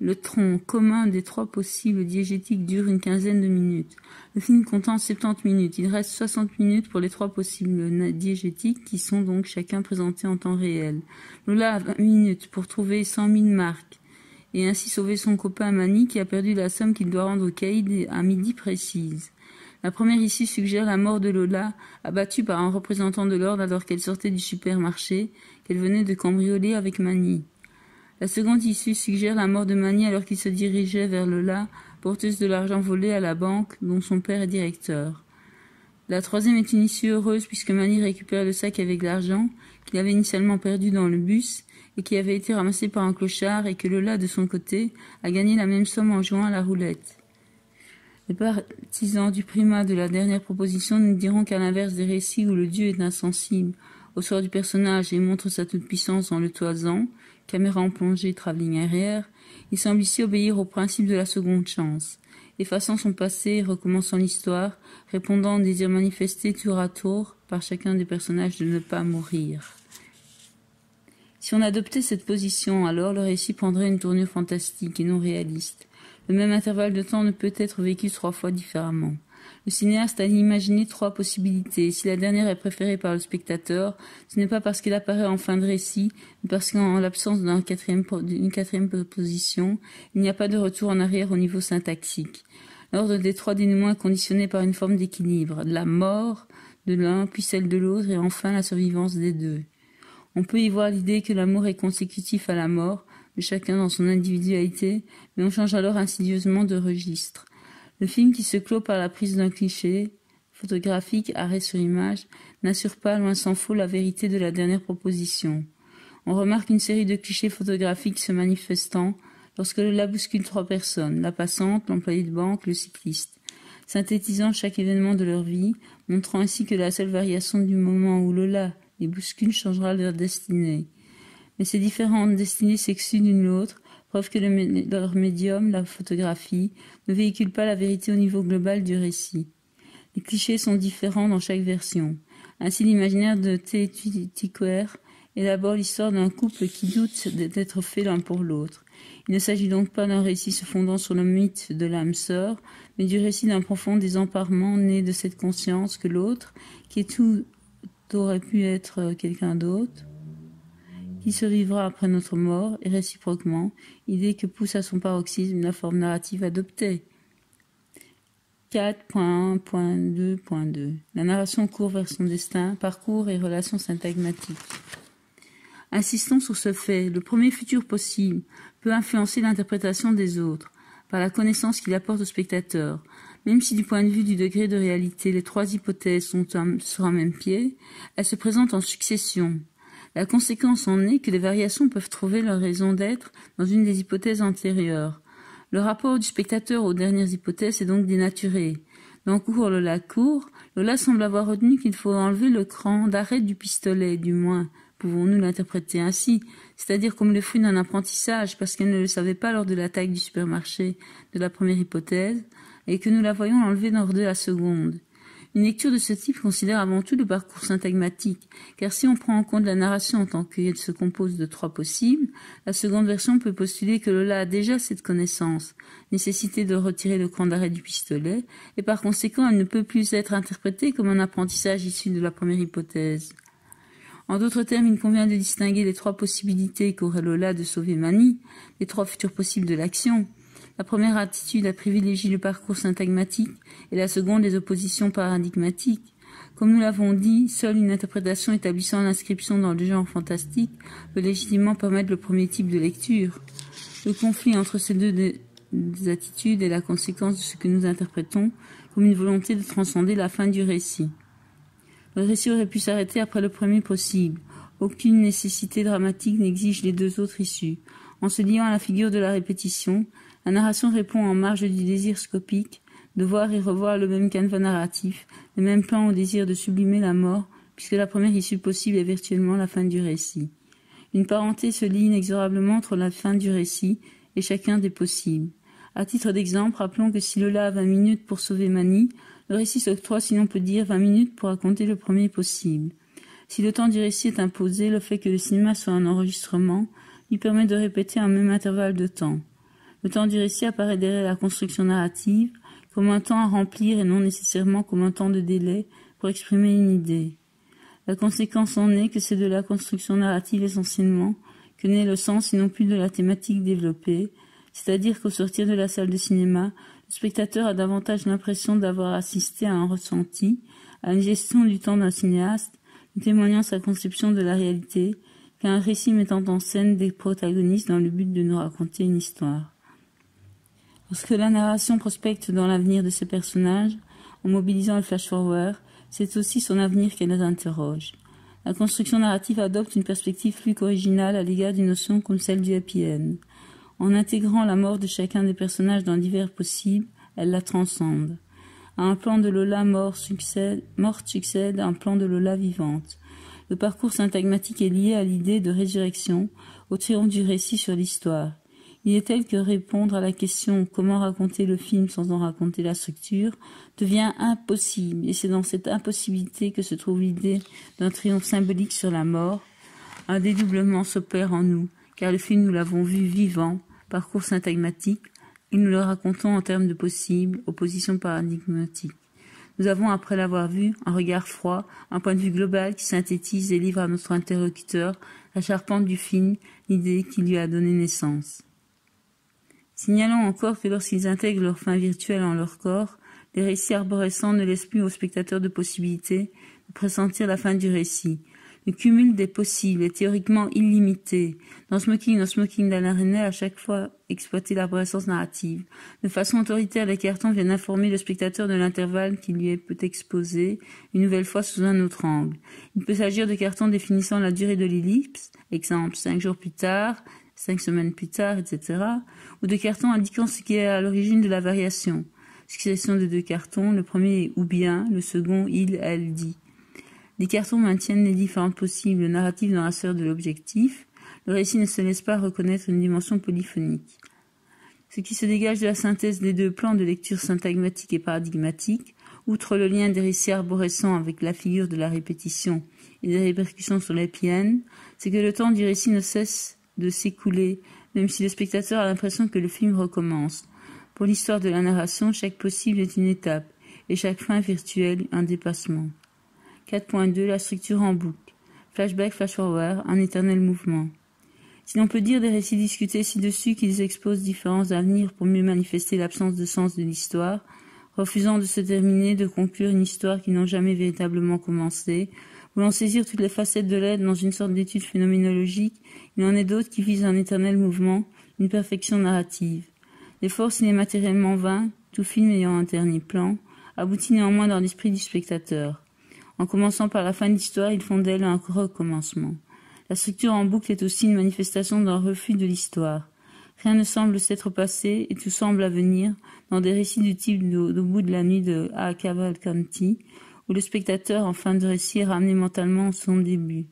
le tronc commun des trois possibles diégétiques dure une quinzaine de minutes. Le film comptant 70 minutes. Il reste 60 minutes pour les trois possibles diégétiques qui sont donc chacun présentés en temps réel. Lola a 20 minutes pour trouver 100 000 marques et ainsi sauver son copain Mani qui a perdu la somme qu'il doit rendre au caïd à midi précise. La première issue suggère la mort de Lola, abattue par un représentant de l'ordre alors qu'elle sortait du supermarché, qu'elle venait de cambrioler avec Mani. La seconde issue suggère la mort de Mani alors qu'il se dirigeait vers Lola, porteuse de l'argent volé à la banque dont son père est directeur. La troisième est une issue heureuse puisque Mani récupère le sac avec l'argent qu'il avait initialement perdu dans le bus et qui avait été ramassé par un clochard et que Lola, de son côté, a gagné la même somme en jouant à la roulette. Les partisans du primat de la dernière proposition nous diront qu'à l'inverse des récits où le dieu est insensible au sort du personnage et montre sa toute-puissance en le toisant, caméra en plongée, travelling arrière, il semble ici obéir au principe de la seconde chance. effaçant son passé recommençant l'histoire, répondant au désir manifesté tour à tour par chacun des personnages de ne pas mourir. Si on adoptait cette position, alors le récit prendrait une tournure fantastique et non réaliste. Le même intervalle de temps ne peut être vécu trois fois différemment. Le cinéaste a imaginé trois possibilités. Si la dernière est préférée par le spectateur, ce n'est pas parce qu'elle apparaît en fin de récit, mais parce qu'en l'absence d'une quatrième, proposition, il n'y a pas de retour en arrière au niveau syntaxique. L'ordre des trois dénouements est conditionné par une forme d'équilibre, la mort de l'un, puis celle de l'autre, et enfin la survivance des deux. On peut y voir l'idée que l'amour est consécutif à la mort, de chacun dans son individualité, mais on change alors insidieusement de registre. Le film qui se clôt par la prise d'un cliché photographique, arrêt sur image, n'assure pas, loin s'en faut, la vérité de la dernière proposition. On remarque une série de clichés photographiques se manifestant lorsque le bouscule trois personnes, la passante, l'employé de banque, le cycliste, synthétisant chaque événement de leur vie, montrant ainsi que la seule variation du moment où Lola les bouscule changera leur destinée. Mais ces différentes destinées s'excluent d'une l'autre, preuve que leur médium, la photographie, ne véhicule pas la vérité au niveau global du récit. Les clichés sont différents dans chaque version. Ainsi, l'imaginaire de T. Tiquer élabore l'histoire d'un couple qui doute d'être fait l'un pour l'autre. Il ne s'agit donc pas d'un récit se fondant sur le mythe de l'âme sœur, mais du récit d'un profond désemparement né de cette conscience que l'autre, qui est tout aurait pu être quelqu'un d'autre, qui survivra après notre mort, et réciproquement, idée que pousse à son paroxysme la forme narrative adoptée. 4.1.2.2 La narration court vers son destin, parcours et relations syntagmatiques. Insistons sur ce fait, le premier futur possible peut influencer l'interprétation des autres, par la connaissance qu'il apporte au spectateur. Même si du point de vue du degré de réalité, les trois hypothèses sont sur un même pied, elles se présentent en succession. La conséquence en est que les variations peuvent trouver leur raison d'être dans une des hypothèses antérieures. Le rapport du spectateur aux dernières hypothèses est donc dénaturé. Dans Cours Lola court, Lola semble avoir retenu qu'il faut enlever le cran d'arrêt du pistolet, du moins, pouvons-nous l'interpréter ainsi, c'est-à-dire comme le fruit d'un apprentissage, parce qu'elle ne le savait pas lors de l'attaque du supermarché de la première hypothèse, et que nous la voyons enlever lors de la seconde. Une lecture de ce type considère avant tout le parcours syntagmatique, car si on prend en compte la narration en tant qu'elle se compose de trois possibles, la seconde version peut postuler que Lola a déjà cette connaissance, nécessité de retirer le cran d'arrêt du pistolet, et par conséquent elle ne peut plus être interprétée comme un apprentissage issu de la première hypothèse. En d'autres termes, il convient de distinguer les trois possibilités qu'aurait Lola de sauver Mani, les trois futurs possibles de l'action, la première attitude a privilégié le parcours syntagmatique et la seconde les oppositions paradigmatiques. Comme nous l'avons dit, seule une interprétation établissant l'inscription dans le genre fantastique peut légitimement permettre le premier type de lecture. Le conflit entre ces deux attitudes est la conséquence de ce que nous interprétons comme une volonté de transcender la fin du récit. Le récit aurait pu s'arrêter après le premier possible. Aucune nécessité dramatique n'exige les deux autres issues. En se liant à la figure de la répétition, la narration répond en marge du désir scopique de voir et revoir le même canevas narratif, le même plan au désir de sublimer la mort, puisque la première issue possible est virtuellement la fin du récit. Une parenté se lie inexorablement entre la fin du récit et chacun des possibles. À titre d'exemple, rappelons que si Lola a vingt minutes pour sauver Mani, le récit s'octroie, si l'on peut dire, vingt minutes pour raconter le premier possible. Si le temps du récit est imposé, le fait que le cinéma soit un enregistrement lui permet de répéter un même intervalle de temps. Le temps du récit apparaît derrière la construction narrative comme un temps à remplir et non nécessairement comme un temps de délai pour exprimer une idée. La conséquence en est que c'est de la construction narrative essentiellement que naît le sens et non plus de la thématique développée, c'est-à-dire qu'au sortir de la salle de cinéma, le spectateur a davantage l'impression d'avoir assisté à un ressenti, à une gestion du temps d'un cinéaste, témoignant sa conception de la réalité, qu'à un récit mettant en scène des protagonistes dans le but de nous raconter une histoire. Lorsque la narration prospecte dans l'avenir de ces personnages, en mobilisant le flash-forward, c'est aussi son avenir qu'elle interroge. La construction narrative adopte une perspective plus qu'originale à l'égard d'une notion comme celle du happy end. En intégrant la mort de chacun des personnages dans divers possibles, elle la transcende. À un plan de Lola mort succède, morte succède un plan de Lola vivante. Le parcours syntagmatique est lié à l'idée de résurrection, au triomphe du récit sur l'histoire. Il est tel que répondre à la question comment raconter le film sans en raconter la structure? devient impossible, et c'est dans cette impossibilité que se trouve l'idée d'un triomphe symbolique sur la mort. Un dédoublement s'opère en nous, car le film nous l'avons vu vivant, parcours syntagmatique, et nous le racontons en termes de possible, opposition paradigmatique. Nous avons, après l'avoir vu, un regard froid, un point de vue global qui synthétise et livre à notre interlocuteur la charpente du film, l'idée qui lui a donné naissance. Signalons encore que lorsqu'ils intègrent leur fin virtuelle en leur corps, les récits arborescents ne laissent plus aux spectateurs de possibilité de pressentir la fin du récit. Le cumul des possibles est théoriquement illimité. Dans Smoking, dans Smoking d'Alain René, à chaque fois exploiter l'arborescence narrative. De façon autoritaire, les cartons viennent informer le spectateur de l'intervalle qui lui est peut exposé, une nouvelle fois sous un autre angle. Il peut s'agir de cartons définissant la durée de l'ellipse, exemple cinq jours plus tard, cinq semaines plus tard, etc., ou de cartons indiquant ce qui est à l'origine de la variation. Succession de deux cartons, le premier ou bien, le second il, elle, dit. Les cartons maintiennent les différentes possibles narratives dans la sphère de l'objectif. Le récit ne se laisse pas reconnaître une dimension polyphonique. Ce qui se dégage de la synthèse des deux plans de lecture syntagmatique et paradigmatique, outre le lien des récits arborescents avec la figure de la répétition et des répercussions sur les piennes, c'est que le temps du récit ne cesse de s'écouler, même si le spectateur a l'impression que le film recommence. Pour l'histoire de la narration, chaque possible est une étape, et chaque fin virtuelle un dépassement. 4.2 La structure en boucle. Flashback, flash-forward, un éternel mouvement. Si l'on peut dire des récits discutés ci-dessus qu'ils exposent différents avenirs pour mieux manifester l'absence de sens de l'histoire, refusant de se terminer, de conclure une histoire qui n'a jamais véritablement commencé, voulant saisir toutes les facettes de l'aide dans une sorte d'étude phénoménologique, il en est d'autres qui visent un éternel mouvement, une perfection narrative. L'effort matériellement vain, tout film ayant un dernier plan, aboutit néanmoins dans l'esprit du spectateur. En commençant par la fin de l'histoire, ils font d'elle un recommencement. La structure en boucle est aussi une manifestation d'un refus de l'histoire. Rien ne semble s'être passé et tout semble à venir dans des récits du type de, bout de la nuit de. Où le spectateur en fin de récit est ramené mentalement à son début.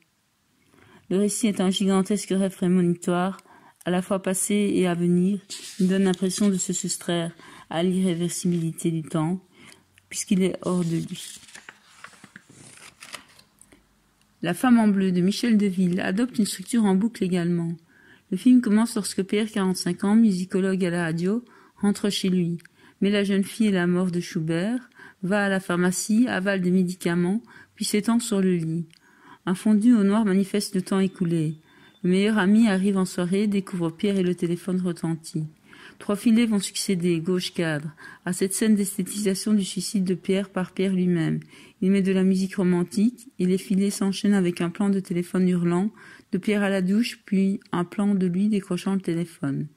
Le récit est un gigantesque rêve prémonitoire, à la fois passé et à venir, donne l'impression de se soustraire à l'irréversibilité du temps, puisqu'il est hors de lui. La femme en bleu de Michel Deville adopte une structure en boucle également. Le film commence lorsque Pierre, 45 ans, musicologue à la radio, rentre chez lui. Mais la jeune fille est la mort de Schubert, va à la pharmacie, avale des médicaments, puis s'étend sur le lit. Un fondu au noir manifeste le temps écoulé. Le meilleur ami arrive en soirée, découvre Pierre et le téléphone retentit. Trois filets vont succéder, gauche cadre, à cette scène d'esthétisation du suicide de Pierre par Pierre lui-même. Il met de la musique romantique, et les filets s'enchaînent avec un plan de téléphone hurlant, de Pierre à la douche, puis un plan de lui décrochant le téléphone.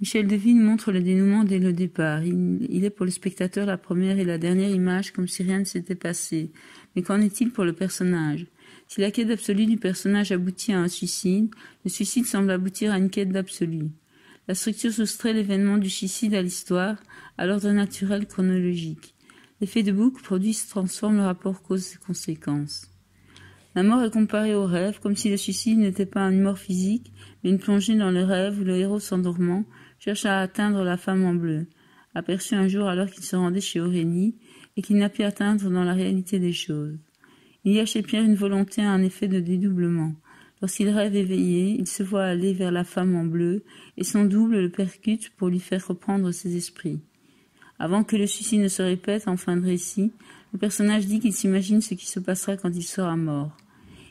Michel Devine montre le dénouement dès le départ. Il, est pour le spectateur la première et la dernière image comme si rien ne s'était passé. Mais qu'en est-il pour le personnage? Si la quête absolue du personnage aboutit à un suicide, le suicide semble aboutir à une quête d'absolu. La structure soustrait l'événement du suicide à l'histoire, à l'ordre naturel chronologique. L'effet de boucle produit se transforme le rapport cause-conséquence. La mort est comparée au rêve, comme si le suicide n'était pas une mort physique, mais une plongée dans le rêve où le héros s'endormant cherche à atteindre la femme en bleu, aperçue un jour alors qu'il se rendait chez Aurélie, et qu'il n'a pu atteindre dans la réalité des choses. Il y a chez Pierre une volonté à un effet de dédoublement. Lorsqu'il rêve éveillé, il se voit aller vers la femme en bleu, et son double le percute pour lui faire reprendre ses esprits. Avant que le suicide ne se répète en fin de récit, le personnage dit qu'il s'imagine ce qui se passera quand il sera mort.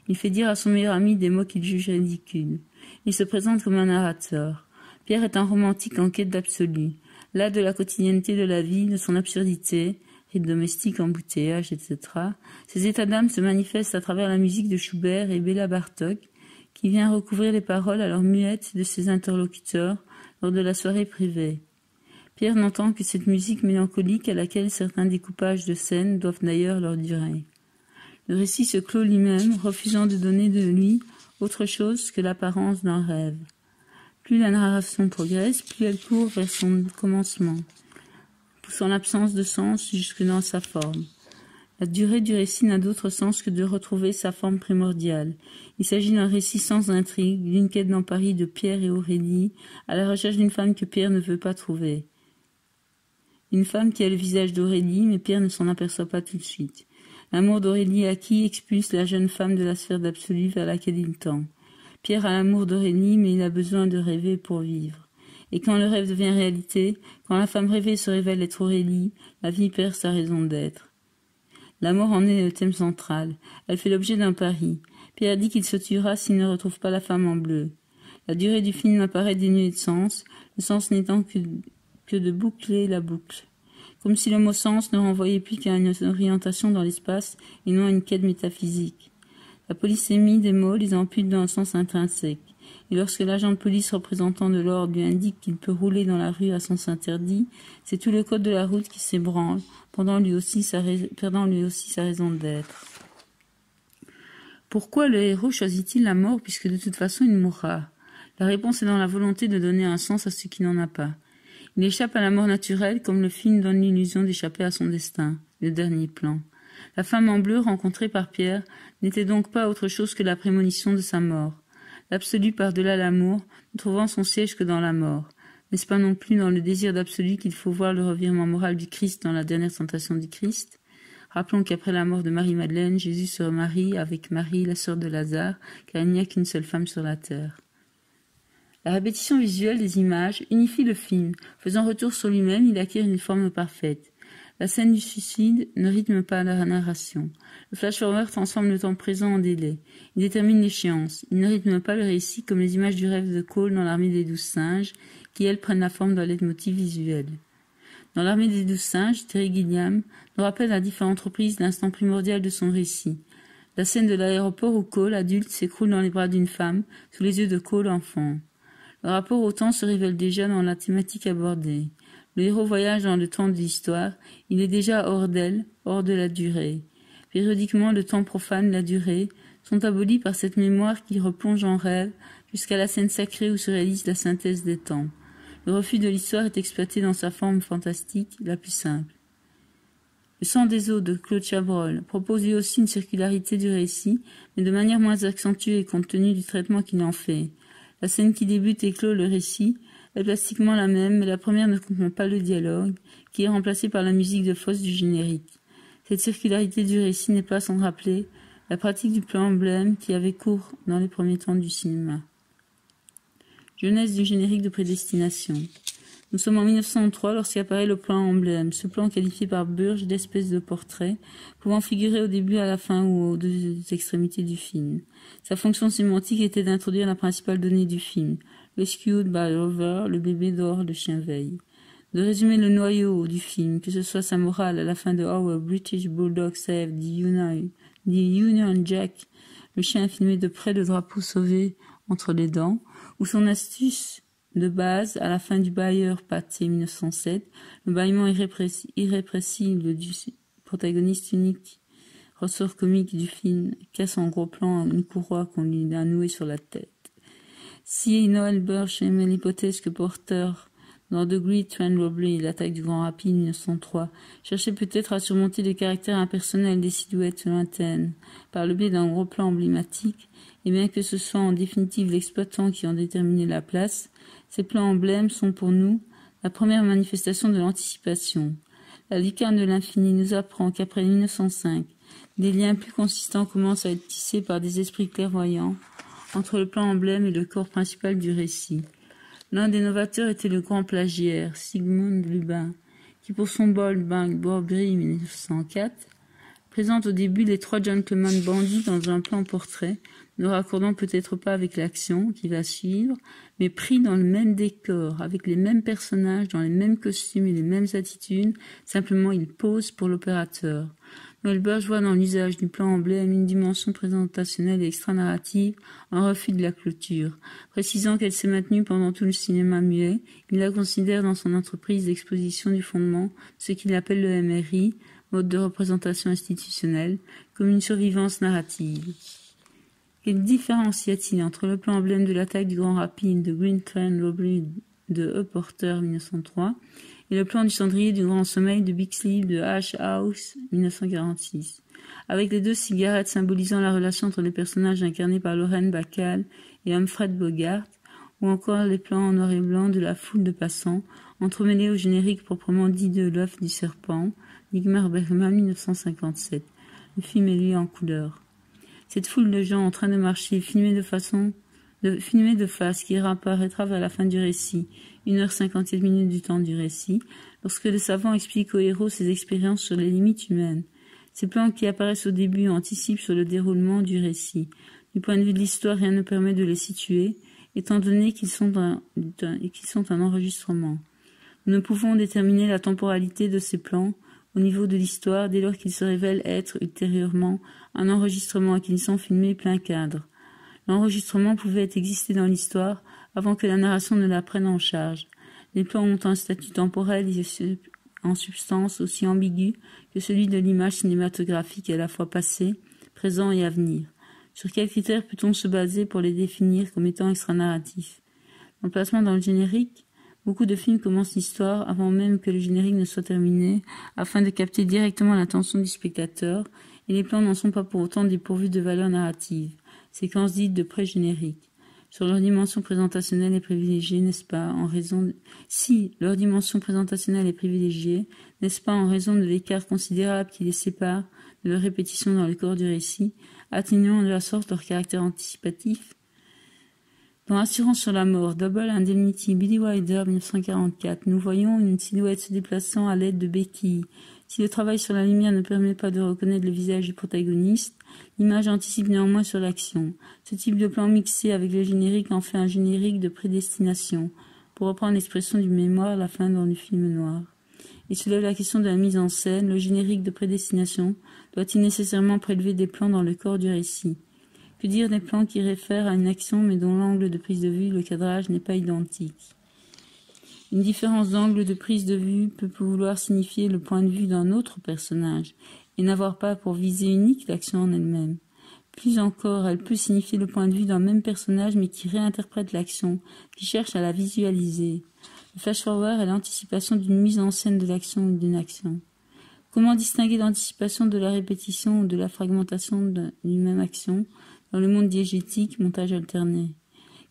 Il fait dire à son meilleur ami des mots qu'il juge ridicules. Il se présente comme un narrateur. Pierre est un romantique en quête d'absolu, là de la quotidienneté de la vie, de son absurdité, et domestique, embouteillage, etc. Ces états d'âme se manifestent à travers la musique de Schubert et Béla Bartok, qui vient recouvrir les paroles alors muettes de ses interlocuteurs lors de la soirée privée. Pierre n'entend que cette musique mélancolique à laquelle certains découpages de scènes doivent d'ailleurs leur durer. Le récit se clôt lui-même, refusant de donner de lui autre chose que l'apparence d'un rêve. Plus la narration progresse, plus elle court vers son commencement, poussant l'absence de sens jusque dans sa forme. La durée du récit n'a d'autre sens que de retrouver sa forme primordiale. Il s'agit d'un récit sans intrigue, d'une quête dans Paris de Pierre et Aurélie, à la recherche d'une femme que Pierre ne veut pas trouver. Une femme qui a le visage d'Aurélie, mais Pierre ne s'en aperçoit pas tout de suite. L'amour d'Aurélie acquis expulse la jeune femme de la sphère d'absolu vers laquelle il tend. Pierre a l'amour d'Aurélie, mais il a besoin de rêver pour vivre. Et quand le rêve devient réalité, quand la femme rêvée se révèle être Aurélie, la vie perd sa raison d'être. La mort en est le thème central. Elle fait l'objet d'un pari. Pierre dit qu'il se tuera s'il ne retrouve pas la femme en bleu. La durée du film apparaît dénuée de sens, le sens n'étant que, que de boucler la boucle. Comme si le mot sens ne renvoyait plus qu'à une orientation dans l'espace et non à une quête métaphysique. La polysémie des mots les ampute dans un sens intrinsèque. Et lorsque l'agent de police représentant de l'ordre lui indique qu'il peut rouler dans la rue à sens interdit, c'est tout le code de la route qui s'ébranle, perdant lui aussi sa, perdant lui aussi sa raison d'être. Pourquoi le héros choisit-il la mort puisque de toute façon il mourra? La réponse est dans la volonté de donner un sens à ce qui n'en a pas. Il échappe à la mort naturelle comme le film donne l'illusion d'échapper à son destin, le dernier plan. La femme en bleu rencontrée par Pierre n'était donc pas autre chose que la prémonition de sa mort. L'absolu par-delà l'amour, ne trouvant son siège que dans la mort. N'est-ce pas non plus dans le désir d'absolu qu'il faut voir le revirement moral du Christ dans la dernière tentation du Christ? Rappelons qu'après la mort de Marie-Madeleine, Jésus se remarie avec Marie, la sœur de Lazare, car il n'y a qu'une seule femme sur la terre. La répétition visuelle des images unifie le film. Faisant retour sur lui-même, il acquiert une forme parfaite. La scène du suicide ne rythme pas la narration. Le flash-forward transforme le temps présent en délai. Il détermine l'échéance. Il ne rythme pas le récit comme les images du rêve de Cole dans l'armée des douze singes, qui elles prennent la forme d'un leitmotiv visuel. Dans l'armée des douze singes, Terry Gilliam nous rappelle à différentes reprises l'instant primordial de son récit. La scène de l'aéroport où Cole, adulte, s'écroule dans les bras d'une femme, sous les yeux de Cole, enfant. Le rapport au temps se révèle déjà dans la thématique abordée. Le héros voyage dans le temps de l'histoire, il est déjà hors d'elle, hors de la durée. Périodiquement, le temps profane, la durée, sont abolis par cette mémoire qui replonge en rêve jusqu'à la scène sacrée où se réalise la synthèse des temps. Le refus de l'histoire est exploité dans sa forme fantastique la plus simple. Le sang des eaux de Claude Chabrol propose lui aussi une circularité du récit, mais de manière moins accentuée compte tenu du traitement qu'il en fait. La scène qui débute et clôt le récit est plastiquement la même, mais la première ne comprend pas le dialogue, qui est remplacé par la musique de fosse du générique. Cette circularité du récit n'est pas sans rappeler la pratique du plan emblème qui avait cours dans les premiers temps du cinéma. Jeunesse du générique de prédestination. Nous sommes en 1903 lorsqu'apparaît le plan emblème, ce plan qualifié par Burge d'espèce de portrait, pouvant figurer au début, à la fin ou aux deux extrémités du film. Sa fonction sémantique était d'introduire la principale donnée du film, Rescued by Rover, le bébé d'or, le chien veille. De résumer le noyau du film, que ce soit sa morale à la fin de Our British Bulldog Union, the Union Jack, le chien filmé de près le drapeau sauvé entre les dents, ou son astuce de base à la fin du bailleur pâté 1907, le bâillement irrépressible du protagoniste unique, ressort comique du film, casse en gros plan une courroie qu'on lui a nouée sur la tête. Si Noël Burch aimait l'hypothèse que Porter, dans The Great Train Robbery, l'attaque du Grand Rapide 1903, cherchait peut-être à surmonter le caractère impersonnel des silhouettes lointaines par le biais d'un gros plan emblématique, et bien que ce soit en définitive l'exploitant qui en déterminait la place, ces plans emblèmes sont pour nous la première manifestation de l'anticipation. La lucarne de l'infini nous apprend qu'après 1905, des liens plus consistants commencent à être tissés par des esprits clairvoyants entre le plan emblème et le corps principal du récit. L'un des novateurs était le grand plagiaire, Sigmund Lubin, qui pour son bol Bang Borgri 1904 présente au début les trois gentlemen bandits dans un plan portrait, ne raccordant peut-être pas avec l'action qui va suivre, mais pris dans le même décor, avec les mêmes personnages, dans les mêmes costumes et les mêmes attitudes, simplement ils posent pour l'opérateur. Noël voit dans l'usage du plan emblème une dimension présentationnelle et extra-narrative, en refus de la clôture. Précisant qu'elle s'est maintenue pendant tout le cinéma muet, il la considère dans son entreprise d'exposition du fondement, ce qu'il appelle le MRI, mode de représentation institutionnelle, comme une survivance narrative. Quelle a-t-il entre le plan emblème de l'attaque du Grand Rapide de Green Train Robbery de E. Porter 1903 et le plan du cendrier du Grand Sommeil de Bixley de H. House, 1946, avec les deux cigarettes symbolisant la relation entre les personnages incarnés par Lorraine Bacall et Humphrey Bogart, ou encore les plans en noir et blanc de la foule de passants, entremêlés au générique proprement dit de l'œuf du serpent, Nigmar Bergman 1957. Le film est lui en couleur. Cette foule de gens en train de marcher, filmée de façon de, filmée de face, qui réapparaîtra vers la fin du récit, une heure cinquante-sept minutes du temps du récit, lorsque le savant explique au héros ses expériences sur les limites humaines. Ces plans qui apparaissent au début anticipent sur le déroulement du récit. Du point de vue de l'histoire, rien ne permet de les situer, étant donné qu'ils sont un, qu'ils sont un enregistrement. Nous ne pouvons déterminer la temporalité de ces plans au niveau de l'histoire dès lors qu'ils se révèlent être ultérieurement un enregistrement et qu'ils sont filmés plein cadre. L'enregistrement pouvait exister dans l'histoire avant que la narration ne la prenne en charge. Les plans ont un statut temporel et en substance aussi ambigu que celui de l'image cinématographique à la fois passé, présent et à venir. Sur quels critères peut-on se baser pour les définir comme étant extranarratifs? L'emplacement dans le générique Beaucoup de films commencent l'histoire avant même que le générique ne soit terminé, afin de capter directement l'attention du spectateur, et les plans n'en sont pas pour autant dépourvus de valeur narrative, séquence dite de pré-générique. Sur leur dimension présentationnelle est privilégiée, n'est-ce pas, en raison si leur dimension présentationnelle est privilégiée, n'est-ce pas en raison de l'écart considérable qui les sépare de leur répétition dans le corps du récit, atténuant de la sorte leur caractère anticipatif? Dans Assurance sur la mort, Double Indemnity, Billy Wilder, 1944, nous voyons une silhouette se déplaçant à l'aide de béquilles. Si le travail sur la lumière ne permet pas de reconnaître le visage du protagoniste, l'image anticipe néanmoins sur l'action. Ce type de plan mixé avec le générique en fait un générique de prédestination, pour reprendre l'expression du mémoire la fin dans le film noir. Il soulève la question de la mise en scène. Le générique de prédestination doit-il nécessairement prélever des plans dans le corps du récit? Que dire des plans qui réfèrent à une action mais dont l'angle de prise de vue, le cadrage n'est pas identique? Une différence d'angle de prise de vue peut vouloir signifier le point de vue d'un autre personnage et n'avoir pas pour visée unique l'action en elle-même. Plus encore, elle peut signifier le point de vue d'un même personnage mais qui réinterprète l'action, qui cherche à la visualiser. Le flash-forward est l'anticipation d'une mise en scène de l'action ou d'une action. Comment distinguer l'anticipation de la répétition ou de la fragmentation d'une même action dans le monde diégétique, montage alterné?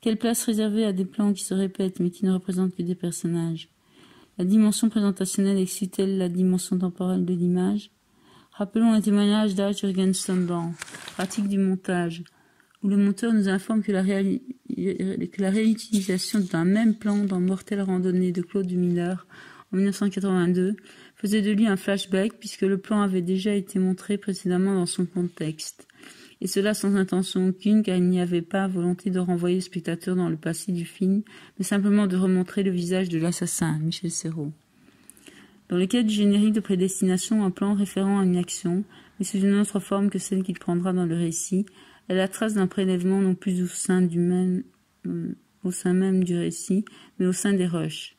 Quelle place réserver à des plans qui se répètent mais qui ne représentent que des personnages? La dimension présentationnelle exclut-elle la dimension temporelle de l'image? Rappelons un témoignage d'A. Jürgen pratique du montage où le monteur nous informe que la, réutilisation d'un même plan dans Mortel Randonnée de Claude Miller en 1982 faisait de lui un flashback puisque le plan avait déjà été montré précédemment dans son contexte. Et cela sans intention aucune car il n'y avait pas volonté de renvoyer le spectateur dans le passé du film, mais simplement de remontrer le visage de l'assassin, Michel Serrault. Dans le cas du générique de prédestination, un plan référant à une action, mais sous une autre forme que celle qu'il prendra dans le récit, est la trace d'un prélèvement non plus au sein, du même, euh, au sein même du récit, mais au sein des roches.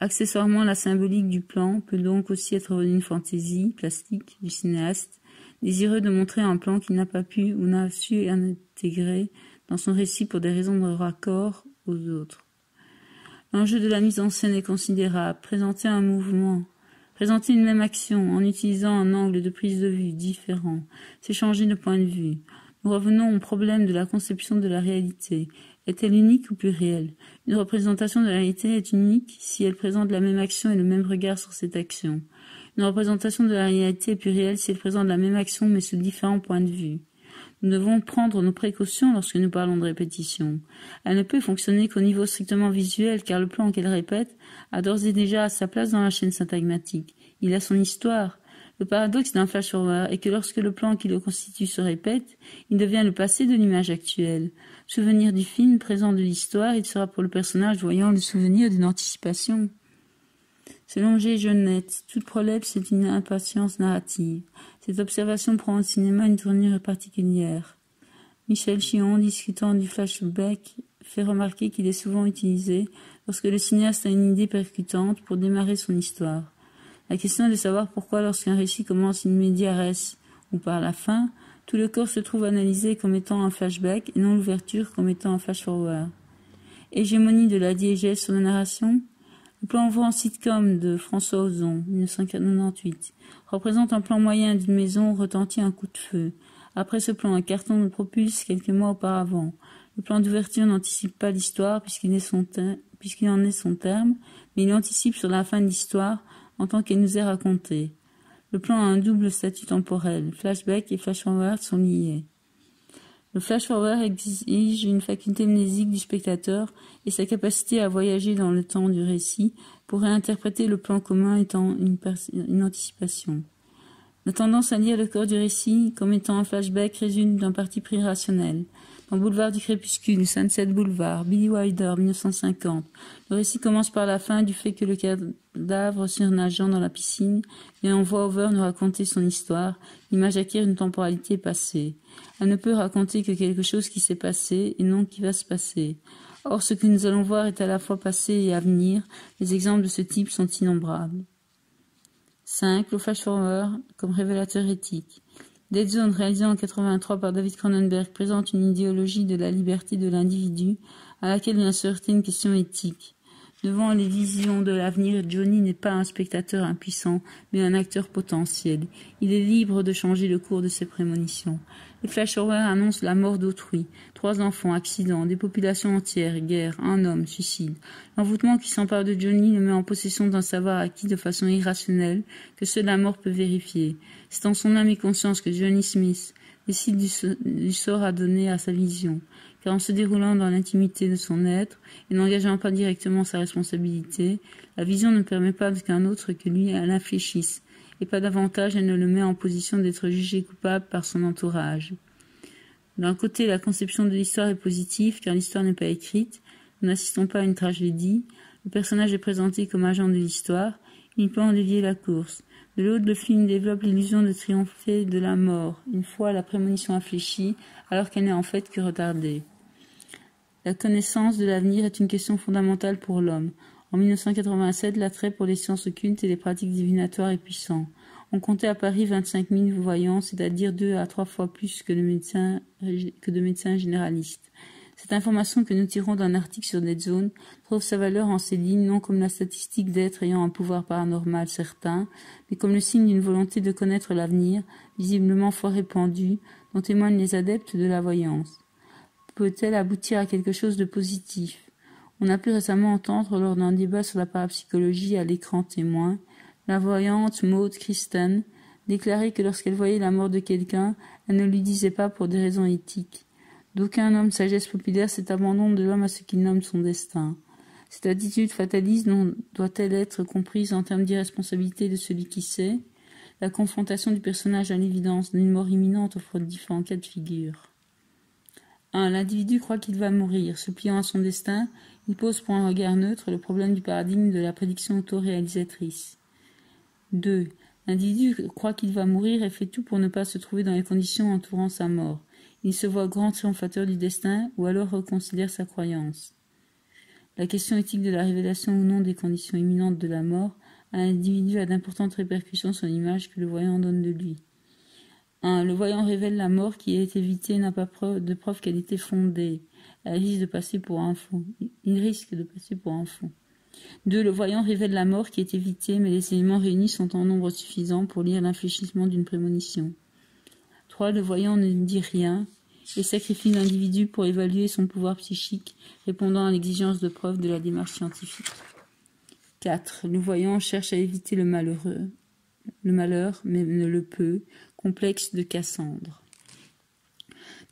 Accessoirement, la symbolique du plan peut donc aussi être une fantaisie plastique du cinéaste, désireux de montrer un plan qu'il n'a pas pu ou n'a su intégrer dans son récit pour des raisons de raccord aux autres. L'enjeu de la mise en scène est considérable. Présenter un mouvement, présenter une même action en utilisant un angle de prise de vue différent, c'est changer de point de vue. Nous revenons au problème de la conception de la réalité. Est-elle unique ou plurielle Une représentation de la réalité est unique si elle présente la même action et le même regard sur cette action. Une représentation de la réalité est plurielle si elle présente la même action mais sous différents points de vue. Nous devons prendre nos précautions lorsque nous parlons de répétition. Elle ne peut fonctionner qu'au niveau strictement visuel car le plan qu'elle répète a d'ores et déjà sa place dans la chaîne syntagmatique. Il a son histoire, le paradoxe d'un flash-forward est que lorsque le plan qui le constitue se répète, il devient le passé de l'image actuelle. Souvenir du film, présent de l'histoire, il sera pour le personnage voyant le souvenir d'une anticipation. Selon G. Jeunette, toute prolepse est une impatience narrative. Cette observation prend au cinéma une tournure particulière. Michel Chion, discutant du flashback, fait remarquer qu'il est souvent utilisé lorsque le cinéaste a une idée percutante pour démarrer son histoire. La question est de savoir pourquoi lorsqu'un récit commence in media res ou par la fin, tout le corps se trouve analysé comme étant un flashback et non l'ouverture comme étant un flash-forward. Hégémonie de la diégèse sur la narration Le plan en sitcom de François Ozon, 1998, représente un plan moyen d'une maison retentit un coup de feu. Après ce plan, un carton nous propulse quelques mois auparavant. Le plan d'ouverture n'anticipe pas l'histoire puisqu'il en est son terme, mais il anticipe sur la fin de l'histoire en tant qu'elle nous est racontée. Le plan a un double statut temporel. Flashback et flash-forward sont liés. Le flash-forward exige une faculté mnésique du spectateur et sa capacité à voyager dans le temps du récit pour réinterpréter le plan commun étant une, anticipation. La tendance à lire le corps du récit comme étant un flashback résulte d'un parti pris rationnel. Dans Boulevard du Crépuscule, Sunset Boulevard, Billy Wilder, 1950, le récit commence par la fin du fait que le cadavre surnageant dans la piscine et envoie Over nous raconter son histoire. L'image acquiert une temporalité passée. Elle ne peut raconter que quelque chose qui s'est passé et non qui va se passer. Or, ce que nous allons voir est à la fois passé et à venir. Les exemples de ce type sont innombrables. 5. Le flash-forward comme révélateur éthique. Dead Zone, réalisé en 83 par David Cronenberg, présente une idéologie de la liberté de l'individu à laquelle vient se heurter une question éthique. Devant les visions de l'avenir, Johnny n'est pas un spectateur impuissant, mais un acteur potentiel. Il est libre de changer le cours de ses prémonitions. Les flash-forward annoncent la mort d'autrui. Trois enfants, accidents, des populations entières, guerre, un homme, suicide. L'envoûtement qui s'empare de Johnny le met en possession d'un savoir acquis de façon irrationnelle que seule la mort peut vérifier. C'est en son âme et conscience que Johnny Smith décide du sort à donner à sa vision car en se déroulant dans l'intimité de son être et n'engageant pas directement sa responsabilité, la vision ne permet pas qu'un autre que lui l'infléchisse, et pas davantage elle ne le met en position d'être jugé coupable par son entourage. D'un côté, la conception de l'histoire est positive, car l'histoire n'est pas écrite, nous n'assistons pas à une tragédie, le personnage est présenté comme agent de l'histoire, il peut en dévier la course. De l'autre, le film développe l'illusion de triompher de la mort, une fois la prémonition infléchie, alors qu'elle n'est en fait que retardée. La connaissance de l'avenir est une question fondamentale pour l'homme. En 1987, l'attrait pour les sciences occultes et les pratiques divinatoires est puissant. On comptait à Paris 25 000 voyants, c'est-à-dire deux à trois fois plus que, que de médecins généralistes. Cette information que nous tirons d'un article sur Zone trouve sa valeur en ces lignes non comme la statistique d'êtres ayant un pouvoir paranormal certain, mais comme le signe d'une volonté de connaître l'avenir, visiblement fort répandue, dont témoignent les adeptes de la voyance peut-elle aboutir à quelque chose de positif? On a pu récemment entendre lors d'un débat sur la parapsychologie à l'écran témoin la voyante Maud Kristen déclarer que lorsqu'elle voyait la mort de quelqu'un, elle ne lui disait pas pour des raisons éthiques. D'aucun homme sagesse populaire cet abandon de l'homme à ce qu'il nomme son destin. Cette attitude fataliste doit-elle être comprise en termes d'irresponsabilité de celui qui sait? La confrontation du personnage à l'évidence d'une mort imminente offre différents cas de figure. 1. L'individu croit qu'il va mourir. Se pliant à son destin, il pose pour un regard neutre le problème du paradigme de la prédiction autoréalisatrice. 2. L'individu croit qu'il va mourir et fait tout pour ne pas se trouver dans les conditions entourant sa mort. Il se voit grand triomphateur du destin ou alors reconsidère sa croyance. La question éthique de la révélation ou non des conditions imminentes de la mort à l'individu a d'importantes répercussions sur l'image que le voyant donne de lui. 1. Le voyant révèle la mort qui est évitée n'a pas de preuve qu'elle était fondée. Elle risque de passer pour un. Il risque de passer pour un fou. 2. Le voyant révèle la mort qui est évitée, mais les éléments réunis sont en nombre suffisant pour lire l'infléchissement d'une prémonition. 3. Le voyant ne dit rien et sacrifie l'individu pour évaluer son pouvoir psychique, répondant à l'exigence de preuve de la démarche scientifique. 4. Le voyant cherche à éviter le malheureux, le malheur, mais ne le peut, complexe de Cassandre.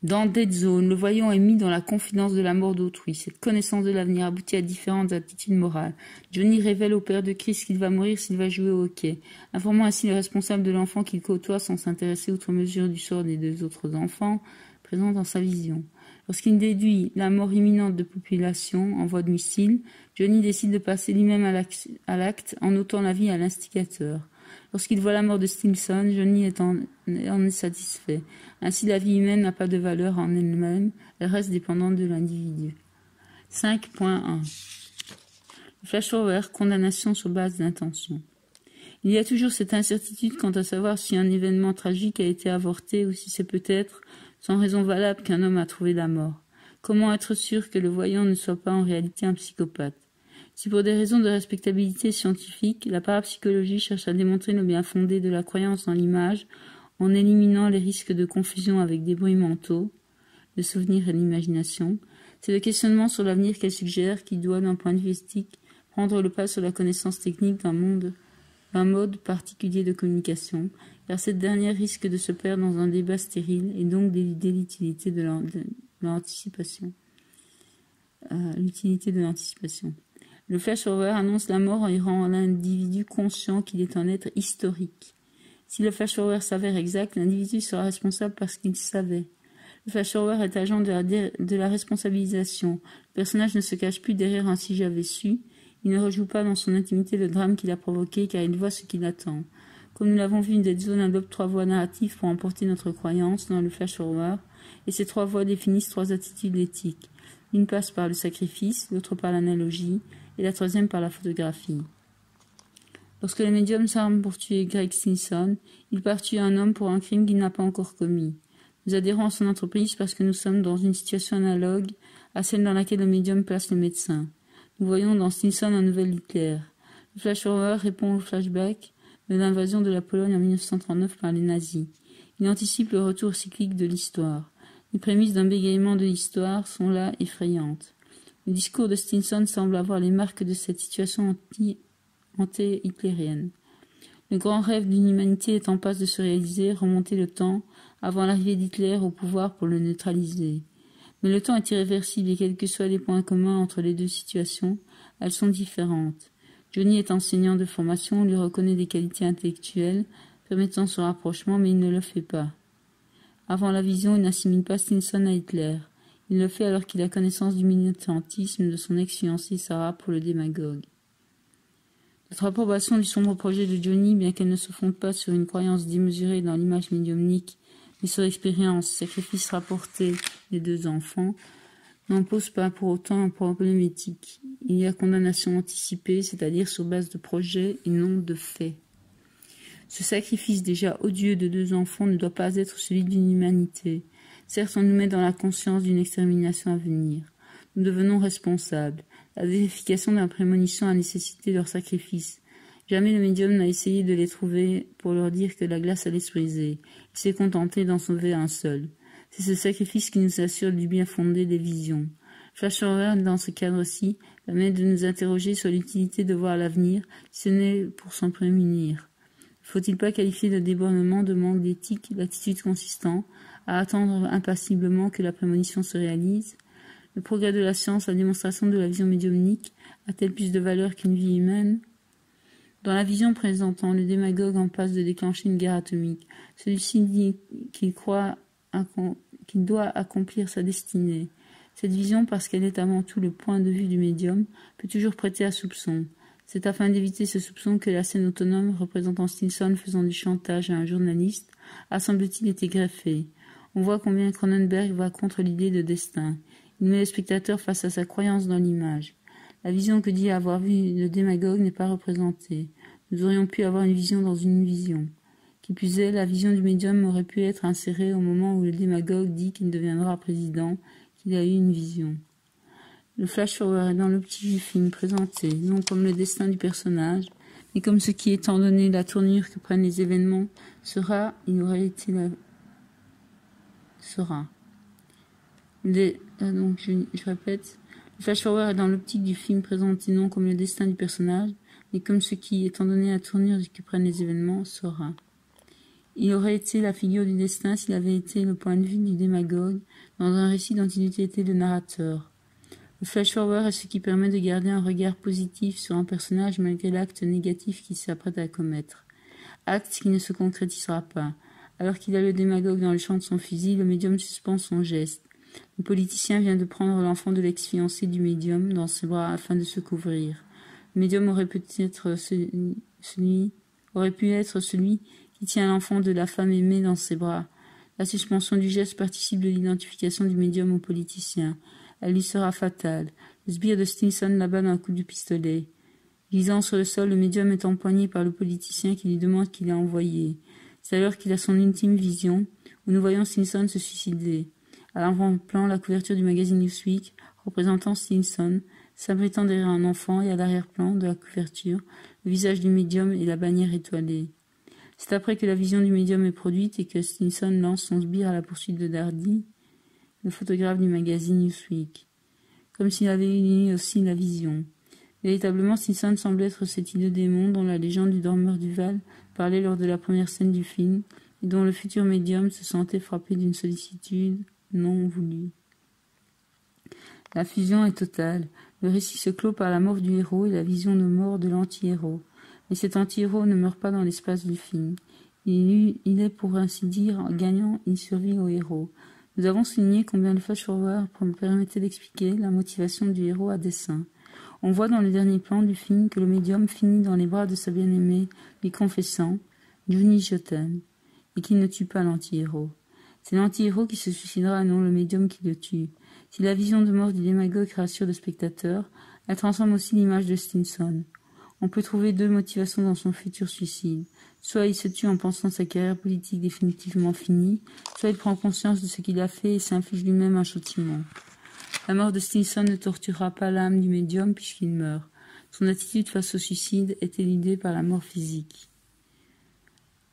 Dans Dead Zone, le voyant est mis dans la confidence de la mort d'autrui. Cette connaissance de l'avenir aboutit à différentes attitudes morales. Johnny révèle au père de Chris qu'il va mourir s'il va jouer au hockey, informant ainsi le responsable de l'enfant qu'il côtoie sans s'intéresser outre mesure du sort des deux autres enfants présents dans sa vision. Lorsqu'il déduit la mort imminente de population en voie de missile, Johnny décide de passer lui-même à l'acte en ôtant la vie à l'instigateur. Lorsqu'il voit la mort de Stimson, Johnny est en, est satisfait. Ainsi, la vie humaine n'a pas de valeur en elle-même, elle reste dépendante de l'individu. 5.1 Flash-forward, condamnation sur base d'intention. Il y a toujours cette incertitude quant à savoir si un événement tragique a été avorté ou si c'est peut-être, sans raison valable, qu'un homme a trouvé la mort. Comment être sûr que le voyant ne soit pas en réalité un psychopathe? Si pour des raisons de respectabilité scientifique, la parapsychologie cherche à démontrer le bien fondé de la croyance dans l'image en éliminant les risques de confusion avec des bruits mentaux, le souvenir et l'imagination, c'est le questionnement sur l'avenir qu'elle suggère qui doit, d'un point de vue éthique, prendre le pas sur la connaissance technique d'un monde, d'un mode particulier de communication, car cette dernière risque de se perdre dans un débat stérile et donc d'éluder l'utilité de l'anticipation. Euh, l'utilité de l'anticipation. Le flash-forward annonce la mort et rend l'individu conscient qu'il est un être historique. Si le flash-forward s'avère exact, l'individu sera responsable parce qu'il savait. Le flash-forward est agent de la, responsabilisation. Le personnage ne se cache plus derrière un si j'avais su. Il ne rejoue pas dans son intimité le drame qu'il a provoqué car il voit ce qu'il attend. Comme nous l'avons vu, une zone adopte trois voies narratives pour emporter notre croyance dans le flash-forward, et ces trois voies définissent trois attitudes éthiques. Une passe par le sacrifice, l'autre par l'analogie, et la troisième par la photographie. Lorsque le médium s'arme pour tuer Greg Stinson, il part tuer un homme pour un crime qu'il n'a pas encore commis. Nous adhérons à son entreprise parce que nous sommes dans une situation analogue à celle dans laquelle le médium place le médecin. Nous voyons dans Stinson un nouvel Hitler. Le flash-forward répond au flashback de l'invasion de la Pologne en 1939 par les nazis. Il anticipe le retour cyclique de l'histoire. Les prémices d'un bégaiement de l'histoire sont là effrayantes. Le discours de Stinson semble avoir les marques de cette situation anti-hitlérienne. Le grand rêve d'une humanité est en passe de se réaliser, remonter le temps, avant l'arrivée d'Hitler au pouvoir pour le neutraliser. Mais le temps est irréversible et quels que soient les points communs entre les deux situations, elles sont différentes. Johnny est enseignant de formation, on lui reconnaît des qualités intellectuelles permettant son rapprochement, mais il ne le fait pas. Avant la vision, il n'assimile pas Stinson à Hitler. Il le fait alors qu'il a connaissance du militantisme de son ex-fiancée Sarah pour le démagogue. Notre approbation du sombre projet de Johnny, bien qu'elle ne se fonde pas sur une croyance démesurée dans l'image médiumnique, mais sur l'expérience, sacrifice rapporté des deux enfants, n'en pose pas pour autant un problème éthique. Il y a condamnation anticipée, c'est-à-dire sur base de projets et non de faits. Ce sacrifice déjà odieux de deux enfants ne doit pas être celui d'une humanité. Certes, on nous met dans la conscience d'une extermination à venir. Nous devenons responsables. La vérification de la prémonition a nécessité leur sacrifice. Jamais le médium n'a essayé de les trouver pour leur dire que la glace allait se briser. Il s'est contenté d'en sauver un seul. C'est ce sacrifice qui nous assure du bien fondé des visions. Flashover, dans ce cadre-ci, permet de nous interroger sur l'utilité de voir l'avenir, si ce n'est pour s'en prémunir. Faut-il pas qualifier de débordement de manque d'éthique l'attitude consistant à attendre impassiblement que la prémonition se réalise Le progrès de la science, la démonstration de la vision médiumnique, a-t-elle plus de valeur qu'une vie humaine? Dans la vision présentant, le démagogue en passe de déclencher une guerre atomique. Celui-ci dit qu'il croit qu'il doit accomplir sa destinée. Cette vision, parce qu'elle est avant tout le point de vue du médium, peut toujours prêter à soupçon. C'est afin d'éviter ce soupçon que la scène autonome représentant Stinson faisant du chantage à un journaliste a semble-t-il été greffée. On voit combien Cronenberg va contre l'idée de destin. Il met le spectateur face à sa croyance dans l'image. La vision que dit avoir vu le démagogue n'est pas représentée. Nous aurions pu avoir une vision dans une vision. Qui plus est, la vision du médium aurait pu être insérée au moment où le démagogue dit qu'il deviendra président, qu'il a eu une vision. Le flash-forward est dans l'optique du film présenté, non comme le destin du personnage, mais comme ce qui, étant donné la tournure que prennent les événements, sera, il aurait été la... sera. Euh, donc, je, je répète, le flash-forward est dans l'optique du film présenté non comme le destin du personnage, mais comme ce qui, étant donné la tournure que prennent les événements, sera. Il aurait été la figure du destin s'il avait été le point de vue du démagogue dans un récit dont il eût été le narrateur. Le flash-forward est ce qui permet de garder un regard positif sur un personnage malgré l'acte négatif qu'il s'apprête à commettre. Acte qui ne se concrétisera pas. Alors qu'il a le démagogue dans le champ de son fusil, le médium suspend son geste. Le politicien vient de prendre l'enfant de l'ex-fiancé du médium dans ses bras afin de se couvrir. Le médium aurait peut-être celui, aurait pu être celui qui tient l'enfant de la femme aimée dans ses bras. La suspension du geste participe de l'identification du médium au politicien. Elle lui sera fatale. Le sbire de Stinson l'abat d'un coup de pistolet. Gisant sur le sol, le médium est empoigné par le politicien qui lui demande qui l'a envoyé. C'est alors qu'il a son intime vision, où nous voyons Stinson se suicider. À l'avant-plan, la couverture du magazine Newsweek, représentant Stinson, s'abritant derrière un enfant et à l'arrière-plan de la couverture, le visage du médium et la bannière étoilée. C'est après que la vision du médium est produite et que Stinson lance son sbire à la poursuite de Dardy, le photographe du magazine Newsweek, comme s'il avait eu aussi la vision. Véritablement, Stinson semble être cet hideux démon dont la légende du dormeur du Val parlait lors de la première scène du film, et dont le futur médium se sentait frappé d'une sollicitude non voulue. La fusion est totale. Le récit se clôt par la mort du héros et la vision de mort de l'anti-héros. Mais cet anti-héros ne meurt pas dans l'espace du film. Il, est, pour ainsi dire, gagnant une survie au héros. Nous avons souligné combien le flash-forward permettait d'expliquer la motivation du héros à dessein. On voit dans le dernier plan du film que le médium finit dans les bras de sa bien-aimée, lui confessant Johnny, je et qu'il ne tue pas l'anti-héros. C'est l'anti-héros qui se suicidera, non le médium qui le tue. Si la vision de mort du démagogue rassure le spectateur, elle transforme aussi l'image de Stinson. On peut trouver deux motivations dans son futur suicide. Soit il se tue en pensant sa carrière politique définitivement finie, soit il prend conscience de ce qu'il a fait et s'inflige lui-même un châtiment. La mort de Stinson ne torturera pas l'âme du médium puisqu'il meurt. Son attitude face au suicide est éludée par la mort physique.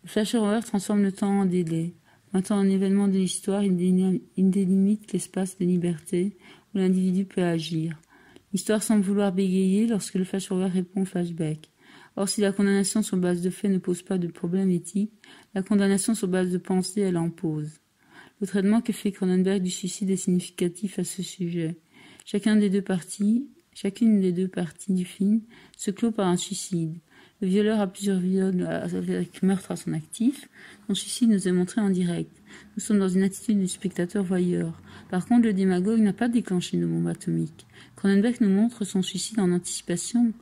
Le flash transforme le temps en délai. Maintenant un événement de l'histoire, il délimite l'espace de liberté où l'individu peut agir. L'histoire semble vouloir bégayer lorsque le flash-forward répond au flashback. Or, si la condamnation sur base de faits ne pose pas de problème éthique, la condamnation sur base de pensée, elle en pose. Le traitement que fait Cronenberg du suicide est significatif à ce sujet. Chacun des deux parties, chacune des deux parties du film se clôt par un suicide. Le violeur a plusieurs viols avec meurtre à son actif. Son suicide nous est montré en direct. Nous sommes dans une attitude du spectateur voyeur. Par contre, le démagogue n'a pas déclenché une bombe atomique. Cronenberg nous montre son suicide en anticipation.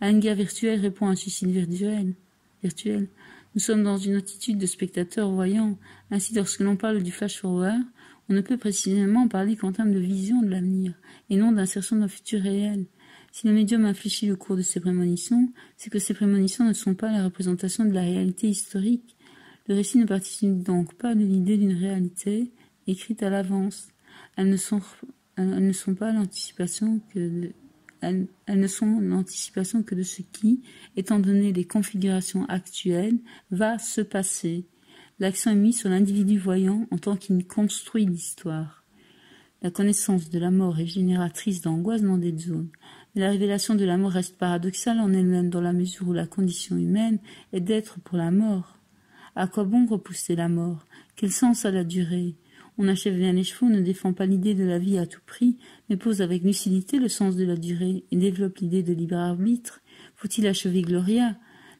À une guerre virtuelle répond un suicide virtuel. virtuel. Nous sommes dans une attitude de spectateur voyant. Ainsi, lorsque l'on parle du flash-forward, on ne peut précisément parler qu'en termes de vision de l'avenir, et non d'insertion d'un futur réel. Si le médium infléchit le cours de ses prémonitions, c'est que ces prémonitions ne sont pas la représentation de la réalité historique. Le récit ne participe donc pas de l'idée d'une réalité écrite à l'avance. Elles ne sont, pas elles, ne sont l'anticipation que de ce qui, étant donné les configurations actuelles, va se passer. L'accent est mis sur l'individu voyant en tant qu'il construit l'histoire. La connaissance de la mort est génératrice d'angoisse dans des zones. La révélation de la mort reste paradoxale en elle-même dans la mesure où la condition humaine est d'être pour la mort. À quoi bon repousser la mort? Quel sens a la durée? On achève bien les chevaux, ne défend pas l'idée de la vie à tout prix, mais pose avec lucidité le sens de la durée et développe l'idée de libre arbitre. Faut-il achever Gloria?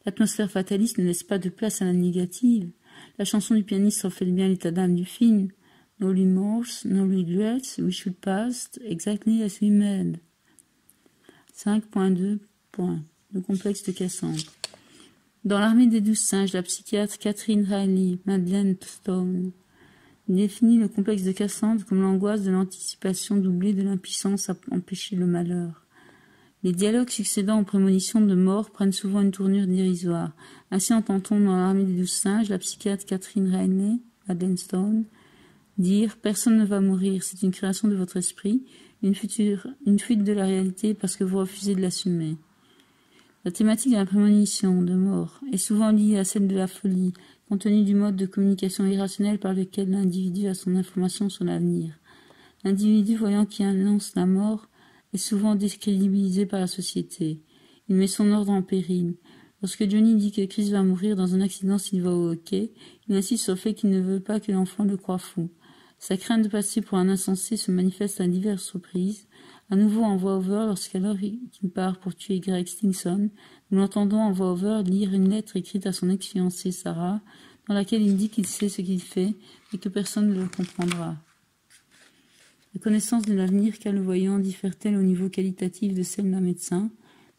L'atmosphère fataliste ne laisse pas de place à la négative. La chanson du pianiste reflète bien l'état d'âme du film. No remorse, no regrets, we should pass exactly as we made. 5.2. Le complexe de Cassandre. Dans l'armée des douze singes, la psychiatre Catherine Riley, Madeleine Stone, définit le complexe de Cassandre comme l'angoisse de l'anticipation doublée de l'impuissance à empêcher le malheur. Les dialogues succédant aux prémonitions de mort prennent souvent une tournure dérisoire. Ainsi entend-on dans l'armée des douze singes la psychiatre Catherine Riley, Madeleine Stone, dire Personne ne va mourir, c'est une création de votre esprit, une, future, une fuite de la réalité parce que vous refusez de l'assumer. La thématique de la prémonition de mort est souvent liée à celle de la folie, compte tenu du mode de communication irrationnel par lequel l'individu a son information sur l'avenir. L'individu voyant qui annonce la mort est souvent décrédibilisé par la société. Il met son ordre en péril. Lorsque Johnny dit que Chris va mourir dans un accident s'il va au hockey, il insiste sur le fait qu'il ne veut pas que l'enfant le croie fou. Sa crainte de passer pour un insensé se manifeste à diverses reprises. À nouveau en voix-over, lorsqu'alors qu'il part pour tuer Greg Stinson, nous l'entendons en voix-over lire une lettre écrite à son ex-fiancée Sarah, dans laquelle il dit qu'il sait ce qu'il fait et que personne ne le comprendra. La connaissance de l'avenir qu'a le voyant diffère-t-elle au niveau qualitatif de celle d'un médecin,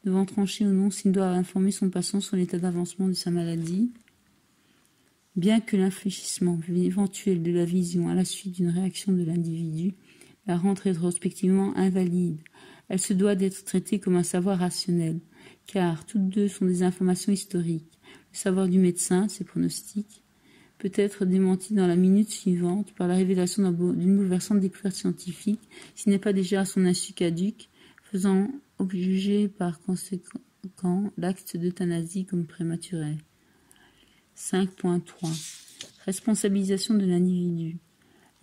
devant trancher ou non s'il doit informer son patient sur l'état d'avancement de sa maladie Bien que l'infléchissement éventuel de la vision à la suite d'une réaction de l'individu la rende rétrospectivement invalide, elle se doit d'être traitée comme un savoir rationnel, car toutes deux sont des informations historiques. Le savoir du médecin, ses pronostics, peut être démenti dans la minute suivante par la révélation d'une bouleversante découverte scientifique, s'il n'est pas déjà à son insu caduque, faisant jugé par conséquent l'acte d'euthanasie comme prématuré. 5.3 Responsabilisation de l'individu.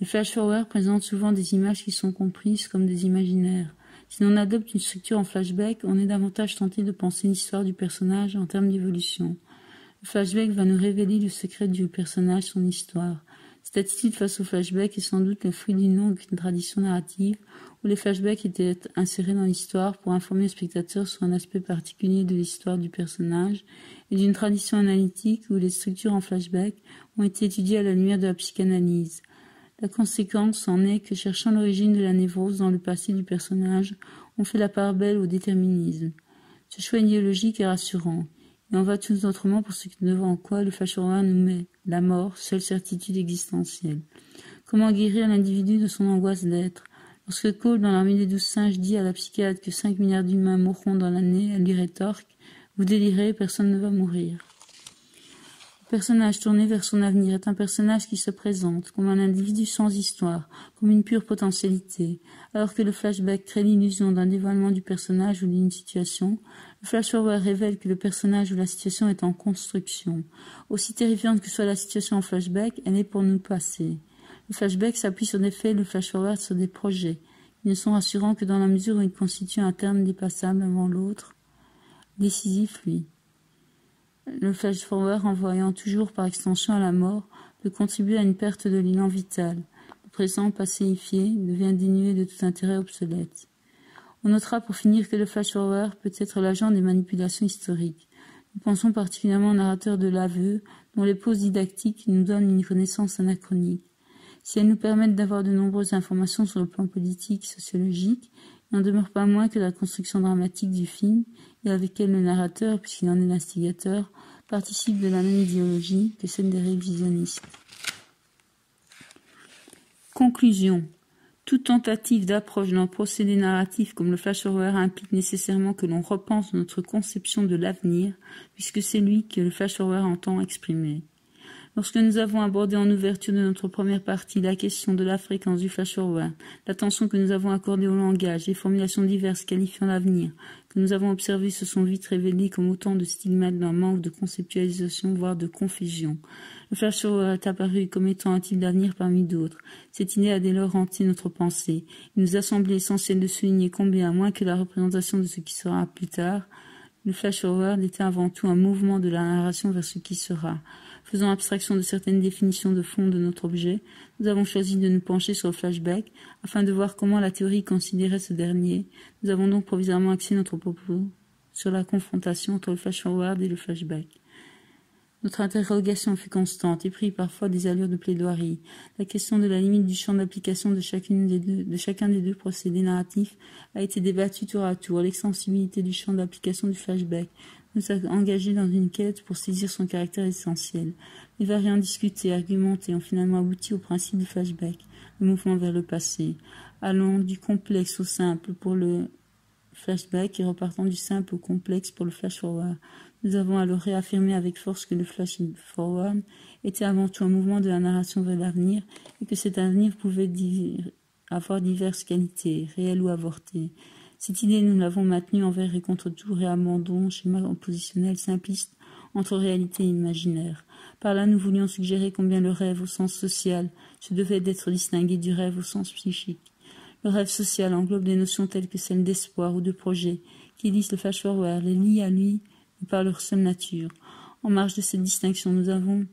Les flash-forward présentent souvent des images qui sont comprises comme des imaginaires. Si l'on adopte une structure en flashback, on est davantage tenté de penser l'histoire du personnage en termes d'évolution. Le flashback va nous révéler le secret du personnage, son histoire. Cette attitude face au flashback est sans doute le fruit d'une longue tradition narrative où les flashbacks étaient insérés dans l'histoire pour informer le spectateur sur un aspect particulier de l'histoire du personnage et d'une tradition analytique où les structures en flashback ont été étudiées à la lumière de la psychanalyse. La conséquence en est que cherchant l'origine de la névrose dans le passé du personnage, on fait la part belle au déterminisme. Ce choix idéologique est rassurant. Il en va tout autrement pour ce devant quoi le flash-forward nous met la mort, seule certitude existentielle? Comment guérir l'individu de son angoisse d'être? Lorsque Cole, dans l'armée des douze singes, dit à la psychiatre que cinq milliards d'humains mourront dans l'année, elle lui rétorque Vous délirez, personne ne va mourir. Personnage tourné vers son avenir est un personnage qui se présente comme un individu sans histoire, comme une pure potentialité, alors que le flashback crée l'illusion d'un dévoilement du personnage ou d'une situation, le flash-forward révèle que le personnage ou la situation est en construction. Aussi terrifiante que soit la situation en flashback, elle est pour nous passée. Le flashback s'appuie sur des faits, le flash-forward sur des projets. Ils ne sont rassurants que dans la mesure où ils constituent un terme dépassable avant l'autre. Décisif, lui le flash-forward renvoyant toujours par extension à la mort, peut contribuer à une perte de l'élan vital. Le présent passéifié devient dénué de tout intérêt obsolète. On notera pour finir que le flash-forward peut être l'agent des manipulations historiques. Nous pensons particulièrement au narrateur de l'aveu, dont les pauses didactiques nous donnent une connaissance anachronique. Si elles nous permettent d'avoir de nombreuses informations sur le plan politique, sociologique, il n'en demeure pas moins que la construction dramatique du film, et avec elle le narrateur, puisqu'il en est l'instigateur, participe de la même idéologie que celle des révisionnistes. Conclusion. Toute tentative d'approche d'un procédé narratif comme le flash-forward implique nécessairement que l'on repense notre conception de l'avenir, puisque c'est lui que le flash-forward entend exprimer. Lorsque nous avons abordé en ouverture de notre première partie la question de la fréquence du flash-forward, l'attention que nous avons accordée au langage, les formulations diverses qualifiant l'avenir, que nous avons observées se sont vite révélées comme autant de stigmates d'un manque de conceptualisation, voire de confusion. Le flash-forward est apparu comme étant un type d'avenir parmi d'autres. Cette idée a dès lors hanté notre pensée. Il nous a semblé essentiel de souligner combien, moins que la représentation de ce qui sera plus tard, le flash-forward était avant tout un mouvement de la narration vers ce qui sera. Faisant abstraction de certaines définitions de fond de notre objet, nous avons choisi de nous pencher sur le flashback afin de voir comment la théorie considérait ce dernier. Nous avons donc provisoirement axé notre propos sur la confrontation entre le flash-forward et le flashback. Notre interrogation fut constante et prit parfois des allures de plaidoirie. La question de la limite du champ d'application de, de chacun des deux procédés narratifs a été débattue tour à tour. L'extensibilité du champ d'application du flashback nous a engagés dans une quête pour saisir son caractère essentiel. Les variants discutés, argumentés ont finalement abouti au principe du flashback, le mouvement vers le passé, allant du complexe au simple pour le flashback et repartant du simple au complexe pour le flash-forward. Nous avons alors réaffirmé avec force que le flash-forward était avant tout un mouvement de la narration vers l'avenir et que cet avenir pouvait avoir diverses qualités, réelles ou avortées. Cette idée, nous l'avons maintenue envers et contre tout réamendons, schéma oppositionnel simpliste entre réalité et imaginaire. Par là, nous voulions suggérer combien le rêve au sens social se devait d'être distingué du rêve au sens psychique. Le rêve social englobe des notions telles que celles d'espoir ou de projet, qui disent le flash-forward, les lient à lui par leur seule nature. En marge de cette distinction, nous avons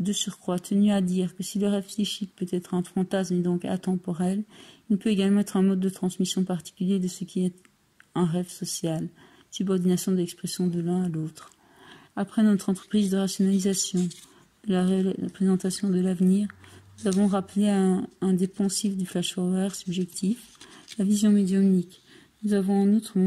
de surcroît tenu à dire que si le rêve psychique peut être un fantasme et donc atemporel, il peut également être un mode de transmission particulier de ce qui est un rêve social, subordination de l'expression de l'un à l'autre. Après notre entreprise de rationalisation de la représentation de l'avenir, nous avons rappelé un, un des poncifs du flash-forward subjectif, la vision médiumnique. Nous avons en outre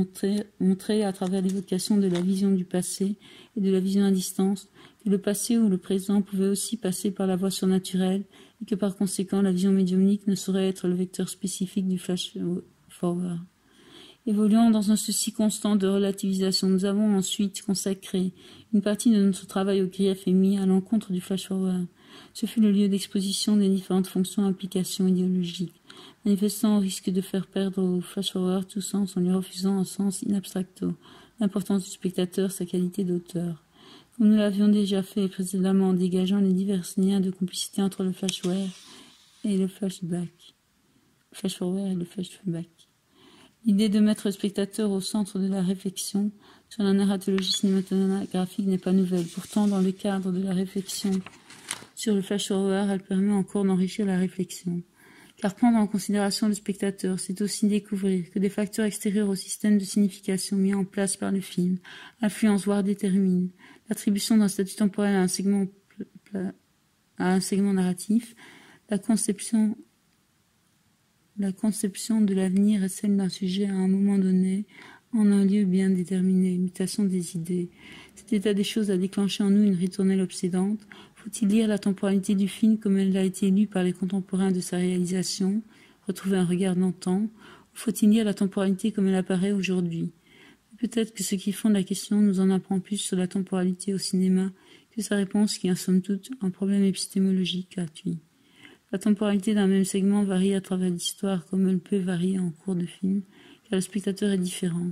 montré, à travers l'évocation de la vision du passé et de la vision à distance que le passé ou le présent pouvait aussi passer par la voie surnaturelle et que par conséquent la vision médiumnique ne saurait être le vecteur spécifique du flash-forward. Évoluant dans un souci constant de relativisation, nous avons ensuite consacré une partie de notre travail au grief émis à l'encontre du flash-forward. Ce fut le lieu d'exposition des différentes fonctions et applications idéologiques. Manifestant au risque de faire perdre au flash-forward tout sens en lui refusant un sens in abstracto, l'importance du spectateur, sa qualité d'auteur. Nous l'avions déjà fait précédemment en dégageant les divers liens de complicité entre le flashware et le flashback. Flash-forward et le flashback. L'idée de mettre le spectateur au centre de la réflexion sur la narratologie cinématographique n'est pas nouvelle. Pourtant, dans le cadre de la réflexion sur le flash-forward, elle permet encore d'enrichir la réflexion. Car prendre en considération le spectateur, c'est aussi découvrir que des facteurs extérieurs au système de signification mis en place par le film influencent voire déterminent l'attribution d'un statut temporel à un segment, narratif, la conception, la conception de l'avenir est celle d'un sujet à un moment donné, en un lieu bien déterminé, mutation des idées. Cet état des choses a déclenché en nous une ritournelle obsédante, faut-il lire la temporalité du film comme elle a été lue par les contemporains de sa réalisation, retrouver un regard d'antan, ou faut-il lire la temporalité comme elle apparaît aujourd'hui? Peut-être que ce qui fonde la question nous en apprend plus sur la temporalité au cinéma que sa réponse qui, en somme toute, un problème épistémologique gratuit. La temporalité d'un même segment varie à travers l'histoire comme elle peut varier en cours de film, car le spectateur est différent.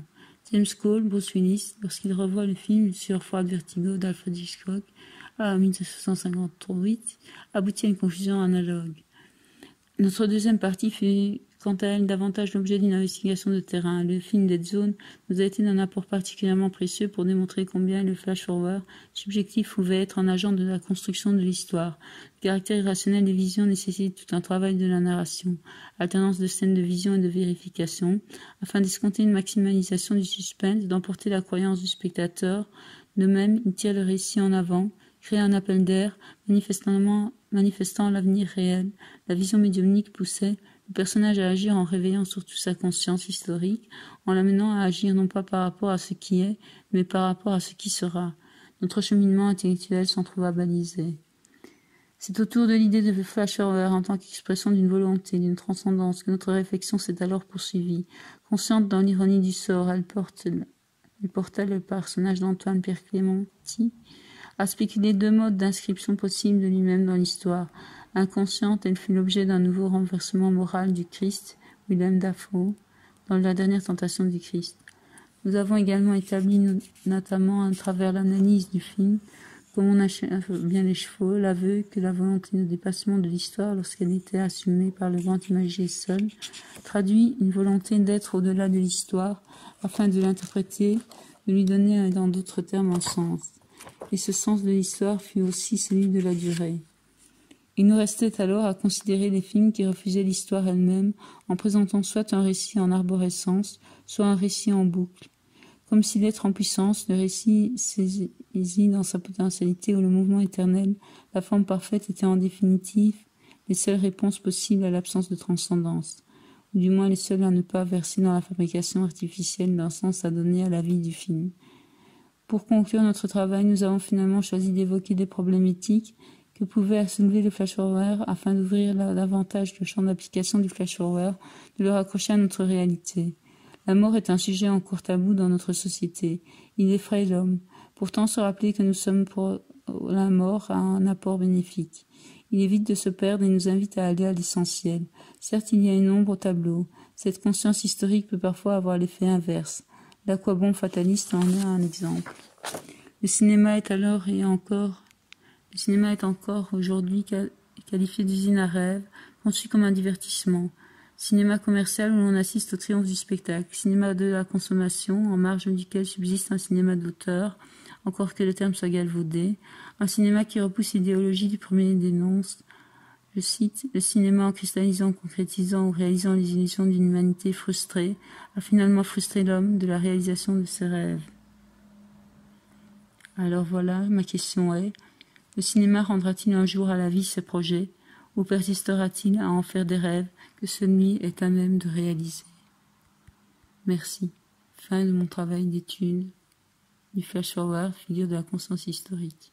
James Cole, Bruce Willis, lorsqu'il revoit le film sur Ford Vertigo d'Alfred Hitchcock, à 1958 aboutit à une confusion analogue. Notre deuxième partie fait quant à elle davantage l'objet d'une investigation de terrain. Le film Dead Zone nous a été d'un apport particulièrement précieux pour démontrer combien le flash-forward subjectif pouvait être un agent de la construction de l'histoire. Le caractère irrationnel des visions nécessite tout un travail de la narration, alternance de scènes de vision et de vérification, afin d'escompter une maximalisation du suspense, d'emporter la croyance du spectateur. De même, il tire le récit en avant, créer un appel d'air, manifestant l'avenir réel. La vision médiumnique poussait le personnage à agir en réveillant surtout sa conscience historique, en l'amenant à agir non pas par rapport à ce qui est, mais par rapport à ce qui sera. Notre cheminement intellectuel s'en trouva balisé. C'est autour de l'idée de Flashover en tant qu'expression d'une volonté, d'une transcendance, que notre réflexion s'est alors poursuivie. Consciente dans l'ironie du sort, elle porte, elle porta le personnage d'Antoine Pierre Clémenti a spéculé deux modes d'inscription possibles de lui-même dans l'histoire. Inconsciente, elle fut l'objet d'un nouveau renversement moral du Christ, Willem Dafoe, dans la dernière tentation du Christ. Nous avons également établi, notamment à travers l'analyse du film, comme on bien les chevaux, l'aveu que la volonté de dépassement de l'histoire, lorsqu'elle était assumée par le grand imagé seul, traduit une volonté d'être au-delà de l'histoire, afin de l'interpréter, de lui donner dans d'autres termes un sens et ce sens de l'histoire fut aussi celui de la durée. Il nous restait alors à considérer les films qui refusaient l'histoire elle-même en présentant soit un récit en arborescence, soit un récit en boucle. Comme si l'être en puissance, le récit saisit dans sa potentialité ou le mouvement éternel, la forme parfaite était en définitive les seules réponses possibles à l'absence de transcendance, ou du moins les seules à ne pas verser dans la fabrication artificielle d'un sens à donner à la vie du film. Pour conclure notre travail, nous avons finalement choisi d'évoquer des problèmes éthiques que pouvait soulever le flash-forward afin d'ouvrir davantage le champ d'application du flash-forward, de le raccrocher à notre réalité. La mort est un sujet encore tabou dans notre société. Il effraie l'homme. Pourtant, se rappeler que nous sommes pour la mort a un apport bénéfique. Il évite de se perdre et nous invite à aller à l'essentiel. Certes, il y a une ombre au tableau. Cette conscience historique peut parfois avoir l'effet inverse. L'aquabon fataliste en est un exemple. Le cinéma est alors et encore, le cinéma est encore aujourd'hui qualifié d'usine à rêve, conçu comme un divertissement. Cinéma commercial où l'on assiste au triomphe du spectacle. Cinéma de la consommation, en marge duquel subsiste un cinéma d'auteur, encore que le terme soit galvaudé. Un cinéma qui repousse l'idéologie du premier dénonce, le cinéma en cristallisant, concrétisant ou réalisant les illusions d'une humanité frustrée a finalement frustré l'homme de la réalisation de ses rêves. Alors voilà, ma question est, le cinéma rendra-t-il un jour à la vie ses projets, ou persistera-t-il à en faire des rêves que celui est à même de réaliser? Merci. Fin de mon travail d'étude du flash figure de la conscience historique.